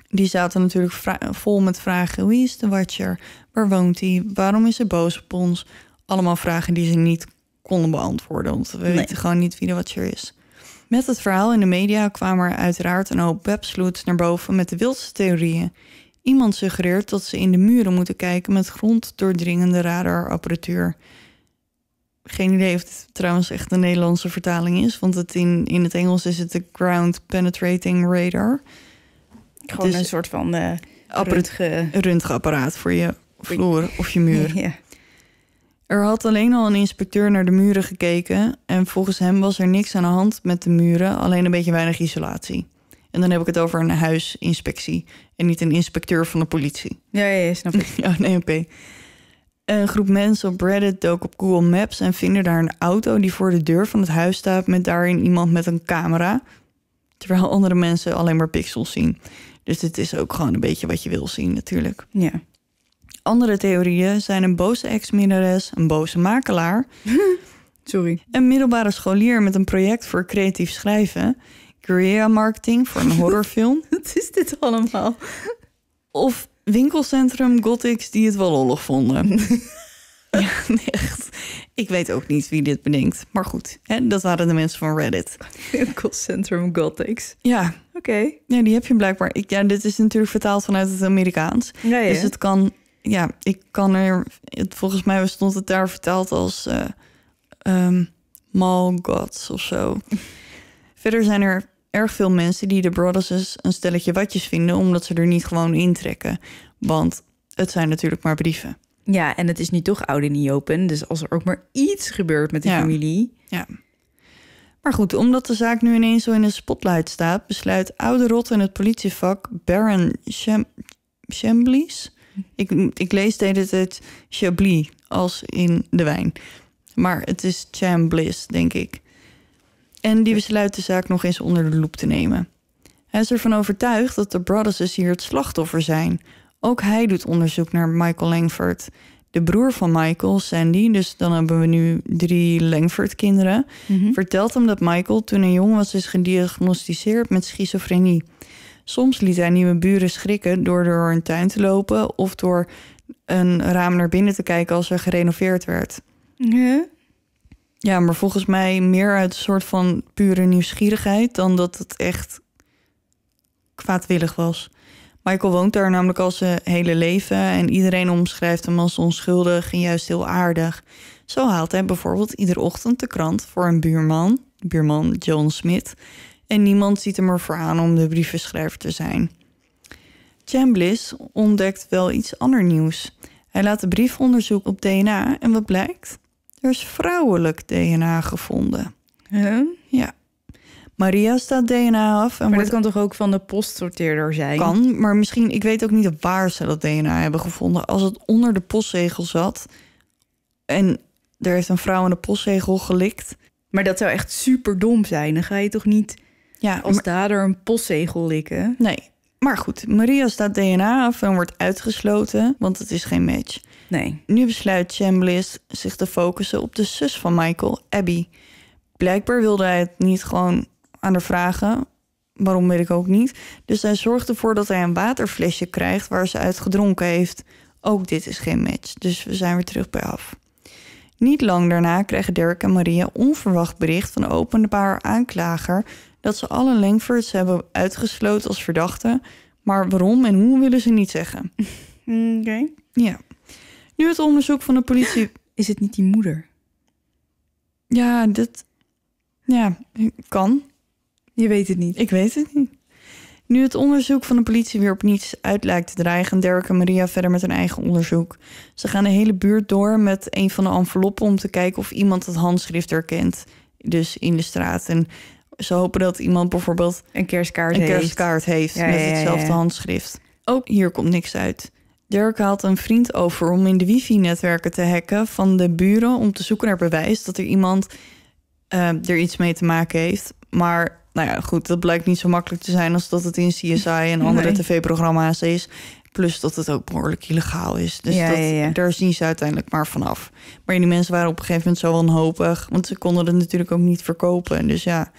Die zaten natuurlijk vol met vragen. Wie is de Watcher? Waar woont hij? Waarom is hij boos op ons? Allemaal vragen die ze niet konden beantwoorden. Want we Nee. weten gewoon niet wie de Watcher is. Met het verhaal in de media kwamen er uiteraard een hoop websloets naar boven met de wildste theorieën. Iemand suggereert dat ze in de muren moeten kijken met gronddoordringende radarapparatuur. Geen idee of het trouwens echt een Nederlandse vertaling is, want het in, in het Engels is het de Ground Penetrating Radar. Gewoon Dus- een soort van röntgen- een röntgenapparaat voor je vloer of je muur. Ja. Er had alleen al een inspecteur naar de muren gekeken en volgens hem was er niks aan de hand met de muren, alleen een beetje weinig isolatie. En dan heb ik het over een huisinspectie en niet een inspecteur van de politie. Ja, ja, ja, snap ik. Ja, een EMP. Een groep mensen op Reddit dook op Google Maps en vinden daar een auto die voor de deur van het huis staat met daarin iemand met een camera. Terwijl andere mensen alleen maar pixels zien. Dus dit is ook gewoon een beetje wat je wil zien natuurlijk. Ja. Andere theorieën zijn een boze ex-minnares, een boze makelaar, Sorry. een middelbare scholier met een project voor creatief schrijven, guerrilla marketing voor een horrorfilm Wat is dit allemaal? of winkelcentrum gothics die het wel lollig vonden. ja, echt. Ik weet ook niet wie dit bedenkt, maar goed, hè, dat waren de mensen van Reddit. Winkelcentrum Gothics. Ja, Oké. ja die heb je blijkbaar. Ik, ja, dit is natuurlijk vertaald vanuit het Amerikaans. Ja, ja. Dus het kan, ja, ik kan er, het, volgens mij stond het daar vertaald als mall gods of zo. Verder zijn er erg veel mensen die de Brothers een stelletje watjes vinden, omdat ze er niet gewoon intrekken. Want het zijn natuurlijk maar brieven. Ja, en het is nu toch oud en niet open. Dus als er ook maar iets gebeurt met de Ja. familie... Ja. Maar goed, omdat de zaak nu ineens zo in de spotlight staat, besluit oude rot in het politievak Baron Cham Chamblis. Ik, ik lees de hele tijd Chablis als in de wijn. Maar het is Chamblis, denk ik. En die besluit de zaak nog eens onder de loep te nemen. Hij is ervan overtuigd dat de Brothers hier het slachtoffer zijn. Ook hij doet onderzoek naar Michael Langford. De broer van Michael, Sandy, dus dan hebben we nu drie Langford-kinderen, vertelt hem dat Michael toen hij jong was is gediagnosticeerd met schizofrenie. Soms liet hij nieuwe buren schrikken door door een tuin te lopen of door een raam naar binnen te kijken als er gerenoveerd werd. Ja, maar volgens mij meer uit een soort van pure nieuwsgierigheid dan dat het echt kwaadwillig was. Michael woont daar namelijk al zijn hele leven en iedereen omschrijft hem als onschuldig en juist heel aardig. Zo haalt hij bijvoorbeeld iedere ochtend de krant voor een buurman, buurman John Smith, en niemand ziet hem ervoor aan om de brievenschrijver te zijn. Chambliss ontdekt wel iets ander nieuws. Hij laat de brief onderzoeken op DNA en wat blijkt? Er is vrouwelijk DNA gevonden. Huh? Ja, Maria staat DNA af. En Maar wordt dat kan toch ook van de postsorteerder zijn? kan, maar misschien, ik weet ook niet waar ze dat DNA hebben gevonden. Als het onder de postzegel zat en er heeft een vrouw aan de postzegel gelikt. Maar dat zou echt super dom zijn. Dan ga je toch niet Ja, als maar- dader een postzegel likken? nee. Maar goed, Maria staat DNA af en wordt uitgesloten, want het is geen match. Nee. Nu besluit Chambliss zich te focussen op de zus van Michael, Abby. Blijkbaar wilde hij het niet gewoon aan haar vragen. Waarom weet ik ook niet. Dus hij zorgt ervoor dat hij een waterflesje krijgt waar ze uit gedronken heeft. Ook dit is geen match, dus we zijn weer terug bij af. Niet lang daarna krijgen Dirk en Maria onverwacht bericht van de openbaar aanklager dat ze alle Langfords hebben uitgesloten als verdachten. Maar waarom en hoe willen ze niet zeggen. Oké. Ja. Nu het onderzoek van de politie Is het niet die moeder? Ja, dat. Ja, kan. Je weet het niet. Ik weet het niet. Nu het onderzoek van de politie weer op niets uit lijkt te dreigen, gaan Dirk en Maria verder met hun eigen onderzoek. Ze gaan de hele buurt door met een van de enveloppen om te kijken of iemand het handschrift herkent. Dus in de straat. En ze hopen dat iemand bijvoorbeeld Een kerstkaart een heeft. kerstkaart heeft Ja, met ja, ja, hetzelfde handschrift. Ook hier komt niks uit. Dirk haalt een vriend over om in de wifi-netwerken te hacken van de buren om te zoeken naar bewijs dat er iemand eh, er iets mee te maken heeft. Maar nou ja, goed, dat blijkt niet zo makkelijk te zijn als dat het in CSI en andere Nee. tv-programma's is. Plus dat het ook behoorlijk illegaal is. Dus Ja, dat, ja, ja. daar zien ze uiteindelijk maar vanaf. Maar die mensen waren op een gegeven moment zo wanhopig. Want ze konden het natuurlijk ook niet verkopen. Dus ja,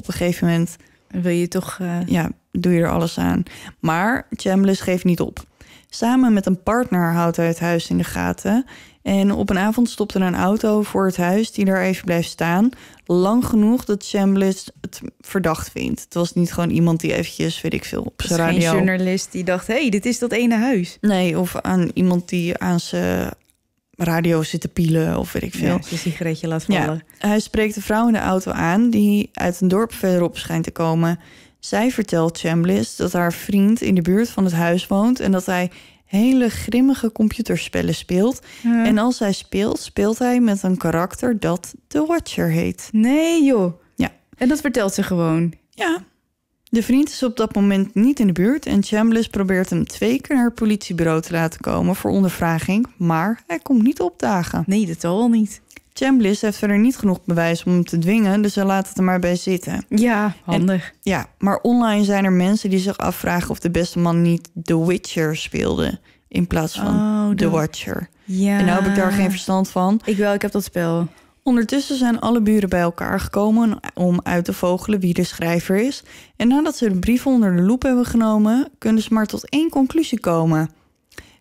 op een gegeven moment Wil je toch... eh, ja, doe je er alles aan. Maar Chambliss geeft niet op. Samen met een partner houdt hij het huis in de gaten. En op een avond stopt er een auto voor het huis die daar even blijft staan. Lang genoeg dat Chambliss het verdacht vindt. Het was niet gewoon iemand die eventjes, weet ik veel, op zijn geen radio... journalist die dacht... hé, hey, dit is dat ene huis. Nee, of aan iemand die aan zijn radio zit te pielen of weet ik veel. Ja, zijn sigaretje laat Ja, vallen. hij spreekt de vrouw in de auto aan die uit een dorp verderop schijnt te komen. Zij vertelt Chambliss dat haar vriend in de buurt van het huis woont en dat hij hele grimmige computerspellen speelt. Ja. En als hij speelt, speelt hij met een karakter dat The Watcher heet. Nee, joh. Ja. En dat vertelt ze gewoon. Ja. De vriend is op dat moment niet in de buurt en Chambliss probeert hem twee keer naar het politiebureau te laten komen voor ondervraging, maar hij komt niet opdagen. Nee, dat wel niet. Chambliss heeft verder niet genoeg bewijs om hem te dwingen, dus hij laat het er maar bij zitten. Ja, handig. Ja, maar online zijn er mensen die zich afvragen of de beste man niet The Witcher speelde in plaats van Oh, The Watcher. Ja. En nou heb ik daar geen verstand van. Ik wel, ik heb dat spel. Ondertussen zijn alle buren bij elkaar gekomen om uit te vogelen wie de schrijver is. En nadat ze de brieven onder de loep hebben genomen, kunnen ze maar tot één conclusie komen.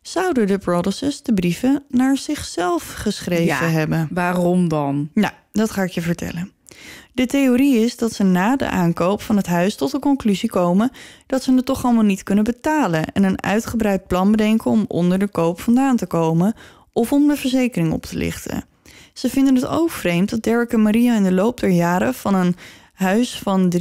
Zouden de Brothers de brieven naar zichzelf geschreven Ja. hebben? Waarom dan? Nou, dat ga ik je vertellen. De theorie is dat ze na de aankoop van het huis tot de conclusie komen dat ze het toch allemaal niet kunnen betalen en een uitgebreid plan bedenken om onder de koop vandaan te komen of om de verzekering op te lichten. Ze vinden het ook vreemd dat Derek en Maria in de loop der jaren van een huis van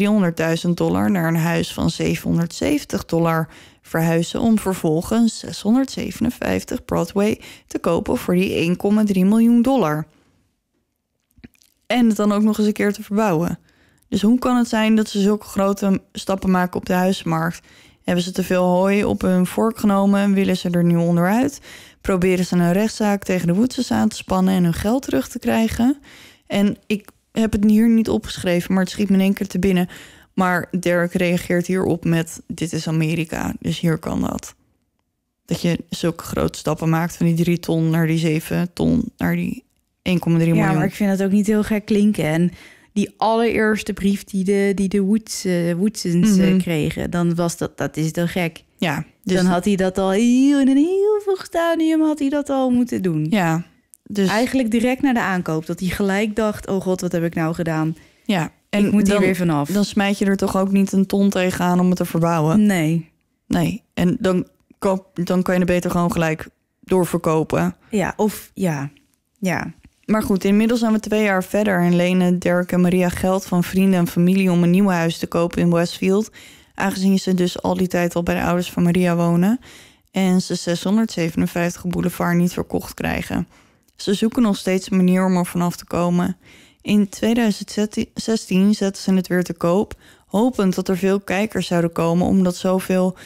300.000 dollar naar een huis van 770 dollar verhuizen om vervolgens 657 Broadway te kopen voor die 1,3 miljoen dollar. En het dan ook nog eens een keer te verbouwen. Dus hoe kan het zijn dat ze zulke grote stappen maken op de huismarkt? Hebben ze te veel hooi op hun vork genomen en willen ze er nu onderuit? Proberen ze een rechtszaak tegen de Woodses aan te spannen en hun geld terug te krijgen? En ik heb het hier niet opgeschreven, maar het schiet me in één keer te binnen. Maar Derek reageert hierop met: Dit is Amerika, dus hier kan dat. Dat je zulke grote stappen maakt van die 3 ton naar die 7 ton naar die 1,3 miljoen. Ja, maar ik vind het ook niet heel gek klinken. En die allereerste brief die de, die de Woods, eh, Woodsens eh, Mhm. kregen, dan was dat, dat is toch gek. Ja, dus, dan had hij dat al heel, in een heel vroeg stadium had hij dat al moeten doen. ja, dus Eigenlijk direct na de aankoop. Dat hij gelijk dacht, oh god, wat heb ik nou gedaan? ja. En ik moet hier weer vanaf. dan smijt je er toch ook niet een ton tegenaan om het te verbouwen. Nee. Nee, en dan, koop, dan kan je het beter gewoon gelijk doorverkopen. Ja, of ja. Ja. Maar goed, inmiddels zijn we twee jaar verder en lenen Derek en Maria geld van vrienden en familie om een nieuw huis te kopen in Westfield. Aangezien ze dus al die tijd al bij de ouders van Maria wonen en ze 657 Boulevard niet verkocht krijgen. Ze zoeken nog steeds een manier om er vanaf te komen. In 2016 zetten ze het weer te koop, hopend dat er veel kijkers zouden komen, omdat zoveel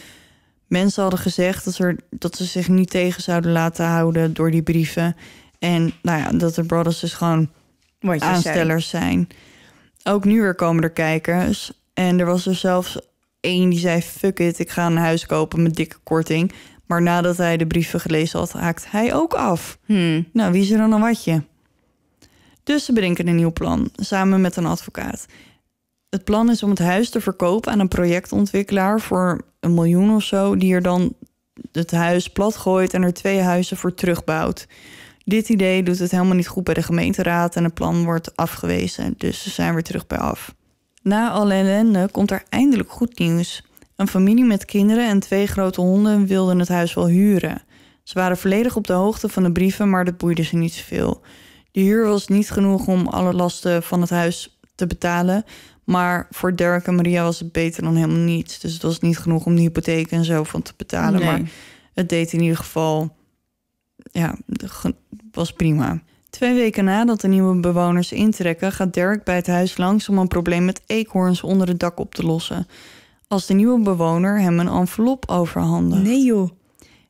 mensen hadden gezegd dat, er, dat ze zich niet tegen zouden laten houden door die brieven. En nou ja, dat de Brothers dus gewoon aanstellers zijn. Ook nu weer komen er kijkers. En er was er zelfs één die zei: Fuck it, ik ga een huis kopen met dikke korting. Maar nadat hij de brieven gelezen had, haakt hij ook af. Hmm. Nou, wie is er dan een watje? Dus ze bedenken een nieuw plan, samen met een advocaat. Het plan is om het huis te verkopen aan een projectontwikkelaar voor een miljoen of zo, die er dan het huis plat gooit en er twee huizen voor terugbouwt. Dit idee doet het helemaal niet goed bij de gemeenteraad en het plan wordt afgewezen, dus ze zijn weer terug bij af. Na alle ellende komt er eindelijk goed nieuws. Een familie met kinderen en twee grote honden wilden het huis wel huren. Ze waren volledig op de hoogte van de brieven, maar dat boeide ze niet zoveel. De huur was niet genoeg om alle lasten van het huis te betalen. Maar voor Derek en Maria was het beter dan helemaal niets. Dus het was niet genoeg om de hypotheek en zo van te betalen. Nee. Maar het deed in ieder geval... Ja, was prima. Twee weken nadat de nieuwe bewoners intrekken... gaat Derek bij het huis langs om een probleem met eekhoorns onder het dak op te lossen. Als de nieuwe bewoner hem een envelop overhandigt. Nee joh.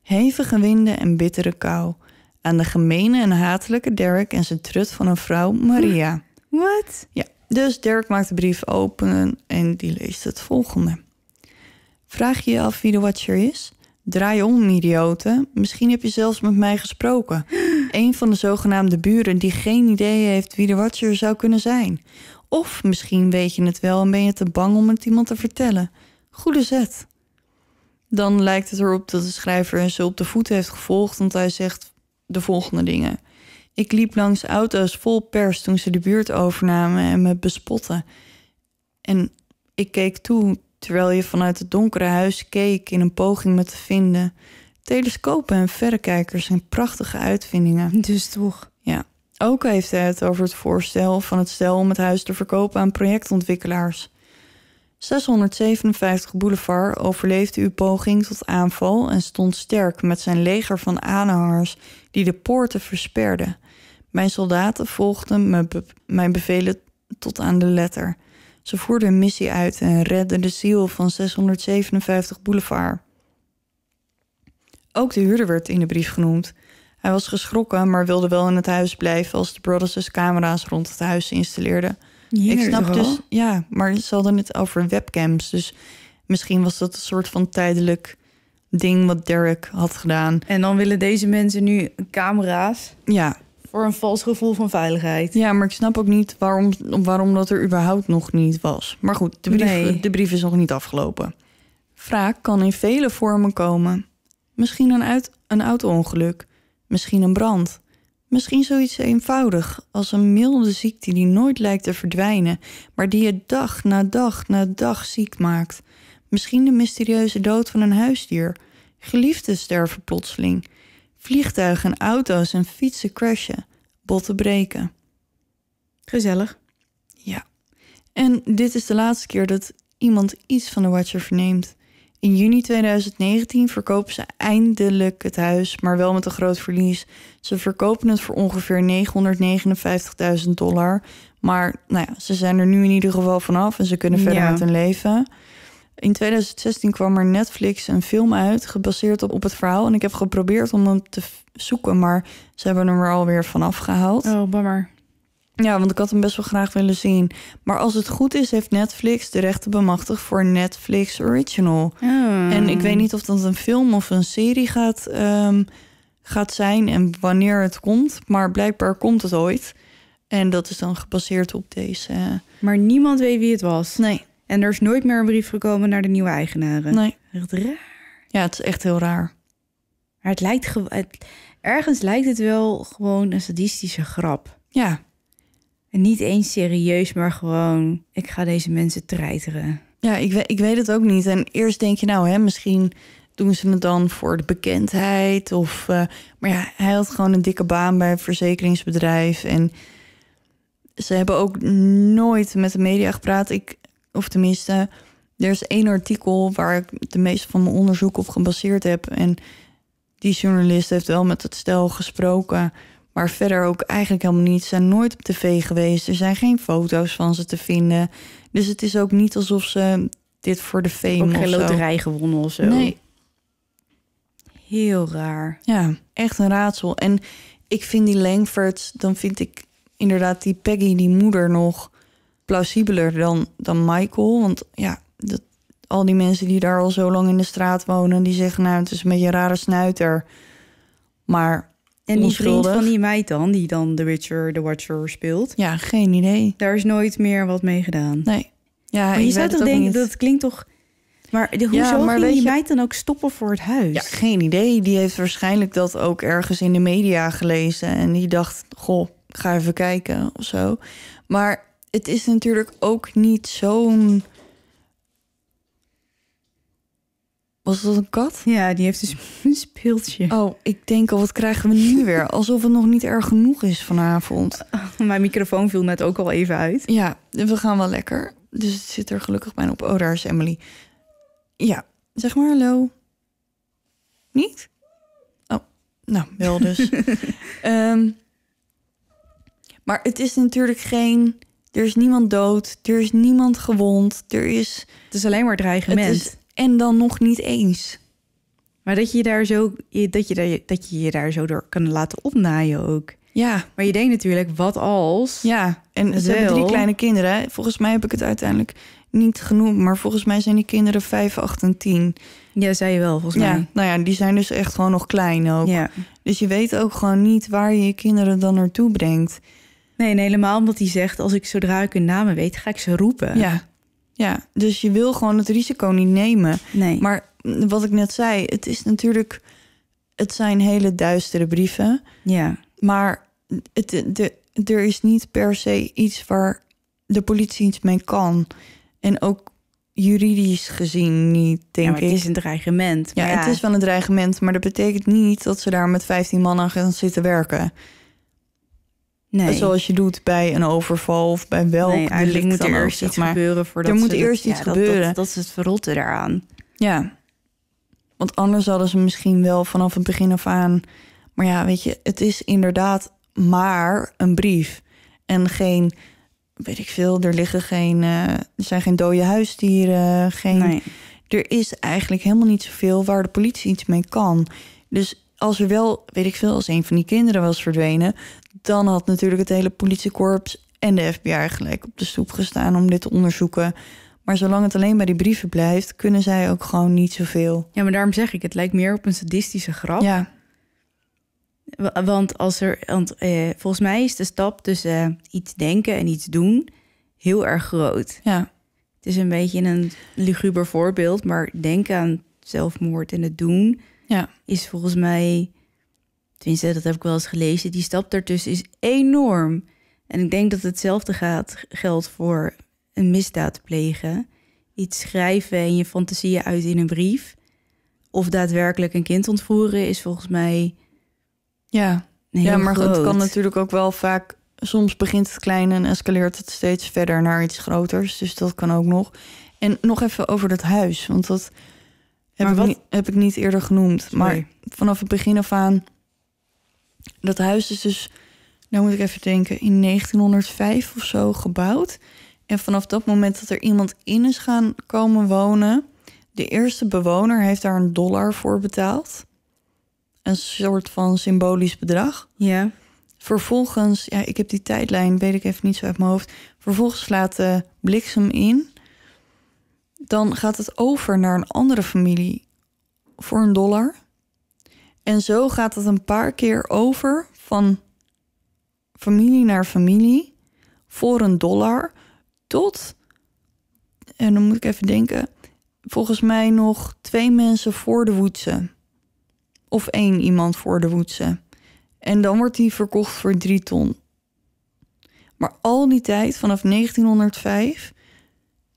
Hevige winden en bittere kou. Aan de gemene en hatelijke Derek en zijn trut van een vrouw, Maria. Wat? Ja, dus Derek maakt de brief open en die leest het volgende. Vraag je je af wie de Watcher is? Draai om, idioten. Misschien heb je zelfs met mij gesproken. Een van de zogenaamde buren die geen idee heeft wie de Watcher zou kunnen zijn. Of misschien weet je het wel en ben je te bang om het iemand te vertellen. Goede zet. Dan lijkt het erop dat de schrijver ze op de voet heeft gevolgd, want hij zegt de volgende dingen. Ik liep langs auto's vol pers toen ze de buurt overnamen en me bespotten. En ik keek toe terwijl je vanuit het donkere huis keek in een poging me te vinden. Telescopen en verrekijkers zijn prachtige uitvindingen. Dus toch. Ja. Ook heeft hij het over het voorstel van het stel om het huis te verkopen aan projectontwikkelaars. 657 Boulevard overleefde uw poging tot aanval en stond sterk met zijn leger van aanhangers die de poorten versperden. Mijn soldaten volgden be- mijn bevelen tot aan de letter. Ze voerden een missie uit en redden de ziel van 657 Boulevard. Ook de huurder werd in de brief genoemd. Hij was geschrokken, maar wilde wel in het huis blijven als de Brothers dus camera's rond het huis installeerden. Ik snap dus, ja, maar ze hadden het over webcams. Dus misschien was dat een soort van tijdelijk ding wat Derek had gedaan. En dan willen deze mensen nu camera's Ja, voor een vals gevoel van veiligheid. ja maar ik snap ook niet waarom, waarom dat er überhaupt nog niet was. Maar goed, de brief, Nee. de brief is nog niet afgelopen. Wraak kan in vele vormen komen. Misschien een, uit, een auto-ongeluk. Misschien een brand. Misschien zoiets eenvoudig als een milde ziekte die nooit lijkt te verdwijnen, maar die je dag na dag na dag ziek maakt. Misschien de mysterieuze dood van een huisdier. Geliefden sterven plotseling. Vliegtuigen en auto's en fietsen crashen. Botten breken. Gezellig. Ja. En dit is de laatste keer dat iemand iets van de Watcher verneemt. In juni 2019 verkopen ze eindelijk het huis, maar wel met een groot verlies. Ze verkopen het voor ongeveer 959.000 dollar. Maar nou ja, ze zijn er nu in ieder geval vanaf en ze kunnen verder Ja. met hun leven. In 2016 kwam er Netflix een film uit, gebaseerd op, op het verhaal. En ik heb geprobeerd om hem te zoeken, maar ze hebben hem er alweer vanaf gehaald. Oh, bammer. Ja, want ik had hem best wel graag willen zien. Maar als het goed is, heeft Netflix de rechten bemachtigd voor Netflix Original. Oh. En ik weet niet of dat een film of een serie gaat, ehm, gaat zijn en wanneer het komt. Maar blijkbaar komt het ooit. En dat is dan gebaseerd op deze. Maar niemand weet wie het was. Nee, En er is nooit meer een brief gekomen naar de nieuwe eigenaren. nee. Echt raar. Ja, het is echt heel raar. Maar het lijkt ge- het, ergens lijkt het wel gewoon een sadistische grap. Ja, En niet eens serieus, maar gewoon... ik ga deze mensen treiteren. ja ik, weet, ik weet het ook niet. En eerst denk je nou, hè, misschien doen ze het dan voor de bekendheid. Of, eh, maar ja, hij had gewoon een dikke baan bij een verzekeringsbedrijf. En ze hebben ook nooit met de media gepraat. Ik, of tenminste, er is één artikel waar ik de meeste van mijn onderzoek op gebaseerd heb. En die journalist heeft wel met het stel gesproken. Maar verder ook eigenlijk helemaal niet. Ze zijn nooit op tv geweest. Er zijn geen foto's van ze te vinden. Dus het is ook niet alsof ze dit voor de fame Ook of geen loterij gewonnen of zo. Nee, Heel raar. ja, echt een raadsel. En ik vind die Langfords, dan vind ik inderdaad die Peggy, die moeder, nog plausibeler dan, dan Michael. Want ja, dat, al die mensen die daar al zo lang in de straat wonen, die zeggen nou, het is een beetje een rare snuiter. Maar En die vriend van die meid dan, die dan The Witcher, The Watcher speelt. ja, geen idee. Daar is nooit meer wat mee gedaan. Nee. Ja, maar je zou toch denken, niet. dat klinkt toch... Maar de, Ja, hoezo maar ging die je- meid dan ook stoppen voor het huis? Ja, geen idee. Die heeft waarschijnlijk dat ook ergens in de media gelezen. En die dacht, goh, ga even kijken of zo. Maar het is natuurlijk ook niet zo'n... Was dat een kat? Ja, die heeft dus een speeltje. Oh, ik denk al, wat krijgen we nu weer? Alsof het nog niet erg genoeg is vanavond. Mijn microfoon viel net ook al even uit. Ja, we gaan wel lekker. Dus het zit er gelukkig bijna op. Oh, daar is Emily. Ja, zeg maar hallo. Niet? Oh, nou, wel dus. Ehm, maar het is natuurlijk geen... Er is niemand dood, er is niemand gewond, er is... Het is alleen maar dreigement. En dan nog niet eens. Maar dat je, daar zo, je- dat, je daar, dat je je daar zo door kan laten opnaaien ook. Ja, Maar je denkt natuurlijk, wat als? ja. En ze hebben drie kleine kinderen. Volgens mij heb ik het uiteindelijk niet genoemd... maar volgens mij zijn die kinderen 5, 8 en 10. Ja, zei je wel, volgens Ja, mij. nou ja, die zijn dus echt gewoon nog klein ook. Ja. Dus je weet ook gewoon niet waar je je kinderen dan naartoe brengt. Nee, en helemaal omdat hij zegt, als ik zodra ik hun namen weet, ga ik ze roepen. Ja. Ja, dus je wil gewoon het risico niet nemen. Nee. Maar wat ik net zei, het is natuurlijk... Het zijn hele duistere brieven. ja. Maar het, de, er is niet per se iets waar de politie iets mee kan. En ook juridisch gezien niet, ja, denk maar ik. het is een dreigement. ja, het is wel een dreigement, maar dat betekent niet dat ze daar met 15 man aan gaan zitten werken. Nee. Zoals je doet bij een overval of bij welk nee, eigenlijk moet er eerst iets maar. gebeuren voordat Er moet ze dat- eerst iets ja, gebeuren. Dat, dat, is het verrotte daaraan. Ja, want anders hadden ze misschien wel vanaf het begin af aan... Maar ja, weet je, het is inderdaad maar een brief. En geen, weet ik veel, er liggen geen... eh, er zijn geen dode huisdieren, geen... Nee. er is eigenlijk helemaal niet zoveel waar de politie iets mee kan. Dus als er wel, weet ik veel, als een van die kinderen was verdwenen, dan had natuurlijk het hele politiekorps en de FBI gelijk op de stoep gestaan om dit te onderzoeken. Maar zolang het alleen bij die brieven blijft, kunnen zij ook gewoon niet zoveel. Ja, maar daarom zeg ik, het lijkt meer op een sadistische grap. Ja, Wa- Want, als er, want eh, volgens mij is de stap tussen eh, iets denken en iets doen heel erg groot. ja, Het is een beetje een luguber voorbeeld, maar denken aan zelfmoord en het doen ja, is volgens mij, tenminste dat heb ik wel eens gelezen, die stap daartussen is enorm. En ik denk dat hetzelfde gaat, geldt voor een misdaad plegen. Iets schrijven en je fantasieën uit in een brief. Of daadwerkelijk een kind ontvoeren is volgens mij ja. ja, maar groot. het kan natuurlijk ook wel vaak. Soms begint het klein en escaleert het steeds verder naar iets groters. Dus dat kan ook nog. En nog even over dat huis, want dat heb, ik, niet, heb ik niet eerder genoemd. Maar vanaf het begin af aan. Dat huis is dus, nou moet ik even denken, in 1905 of zo gebouwd. En vanaf dat moment dat er iemand in is gaan komen wonen, de eerste bewoner heeft daar een dollar voor betaald. Een soort van symbolisch bedrag. Ja, Vervolgens, ja, ik heb die tijdlijn, weet ik even niet zo uit mijn hoofd. Vervolgens slaat de bliksem in. Dan gaat het over naar een andere familie voor een dollar. En zo gaat het een paar keer over van familie naar familie voor een dollar. Tot, en dan moet ik even denken, volgens mij nog twee mensen voor de Woetse. Of één iemand voor de Woetse. En dan wordt die verkocht voor drie ton. Maar al die tijd, vanaf 1905,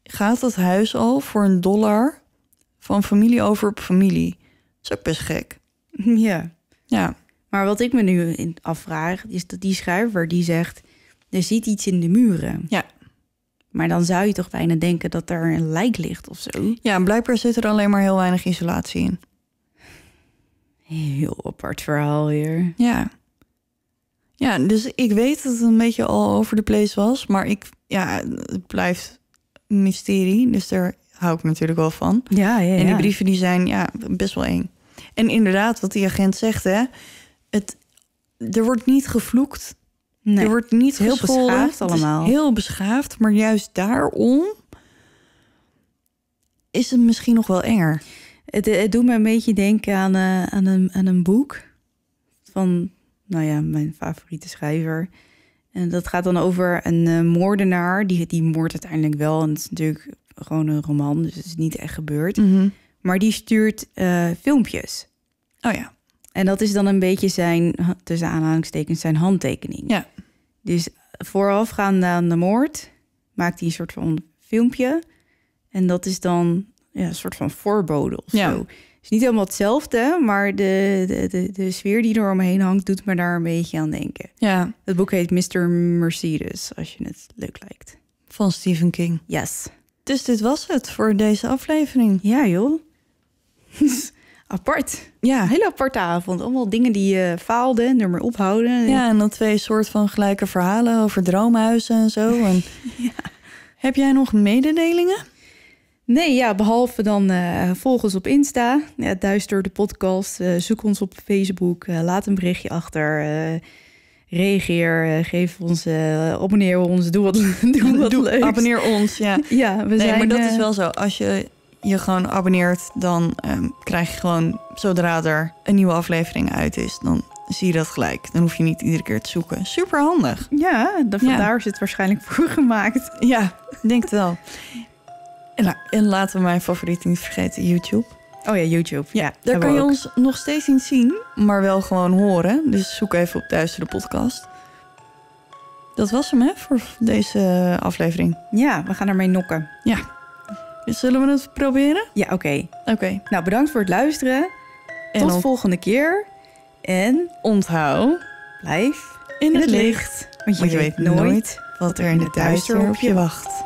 gaat dat huis al voor een dollar van familie over op familie. Dat is ook best gek. ja. Ja, Maar wat ik me nu in- afvraag, is dat die schrijver die zegt... er zit iets in de muren. ja. Maar dan zou je toch bijna denken dat er een lijk ligt of zo. ja en blijkbaar zit er alleen maar heel weinig isolatie in. Heel apart verhaal weer. Ja. Ja, dus ik weet dat het een beetje al over de place was. Maar ik, ja, het blijft een mysterie. Dus daar hou ik natuurlijk wel van. Ja, ja, En die brieven die zijn ja, best wel eng. En inderdaad, wat die agent zegt, hè. Het, er wordt niet gevloekt. Nee. Er wordt niet Heel beschaafd Het is allemaal. heel beschaafd. Maar juist daarom is het misschien nog wel enger. Het, het doet me een beetje denken aan, eh, aan, een, aan een boek van, nou ja, mijn favoriete schrijver. En dat gaat dan over een eh, moordenaar. Die, die moordt uiteindelijk wel. En het is natuurlijk gewoon een roman, dus het is niet echt gebeurd. Maar die stuurt eh, filmpjes. Oh ja. En dat is dan een beetje zijn, tussen aanhalingstekens, zijn handtekening. Ja. Dus voorafgaande aan de moord maakt hij een soort van filmpje. En dat is dan ja, een soort van voorbode of Ja. zo. Het is niet helemaal hetzelfde, maar de, de, de, de sfeer die er omheen hangt, doet me daar een beetje aan denken. Ja, Het boek heet Mr. Mercedes, als je het leuk lijkt. van Stephen King. Yes. Dus dit was het voor deze aflevering. Ja, joh. Apart. Ja, Een hele aparte avond. Allemaal dingen die je faalden en er maar ophouden. ja en dan twee soort van gelijke verhalen over droomhuizen en zo. En... Heb jij nog mededelingen? Nee, ja, behalve dan eh volg ons op Insta. Ja, Duister de podcast. Eh, zoek ons op Facebook. eh, laat een berichtje achter. eh, reageer. eh, geef ons, eh, abonneer ons. Doe wat, doe wat leuks. abonneer ons, ja. Ja, we Nee, zijn... maar dat eh, is wel zo. Als je je gewoon abonneert, dan ehm, krijg je gewoon, zodra er een nieuwe aflevering uit is, dan zie je dat gelijk. Dan hoef je niet iedere keer te zoeken. Super handig. Ja, dan Ja. vandaar is het waarschijnlijk voor gemaakt. Ja, denk het wel. En, nou, en laten we mijn favoriet niet vergeten, YouTube. Oh ja, YouTube. Ja, Daar kan je ook. ons nog steeds niet zien, maar wel gewoon horen. Dus zoek even op Duister de podcast. Dat was hem, hè, voor deze aflevering. Ja, we gaan ermee nokken. Dus zullen we het proberen? Ja, oké. Oké. Nou, bedankt voor het luisteren. En Tot volgende keer. En onthoud blijf in, in het het licht. Want je, Want je weet nooit wat er in het duister op je wacht.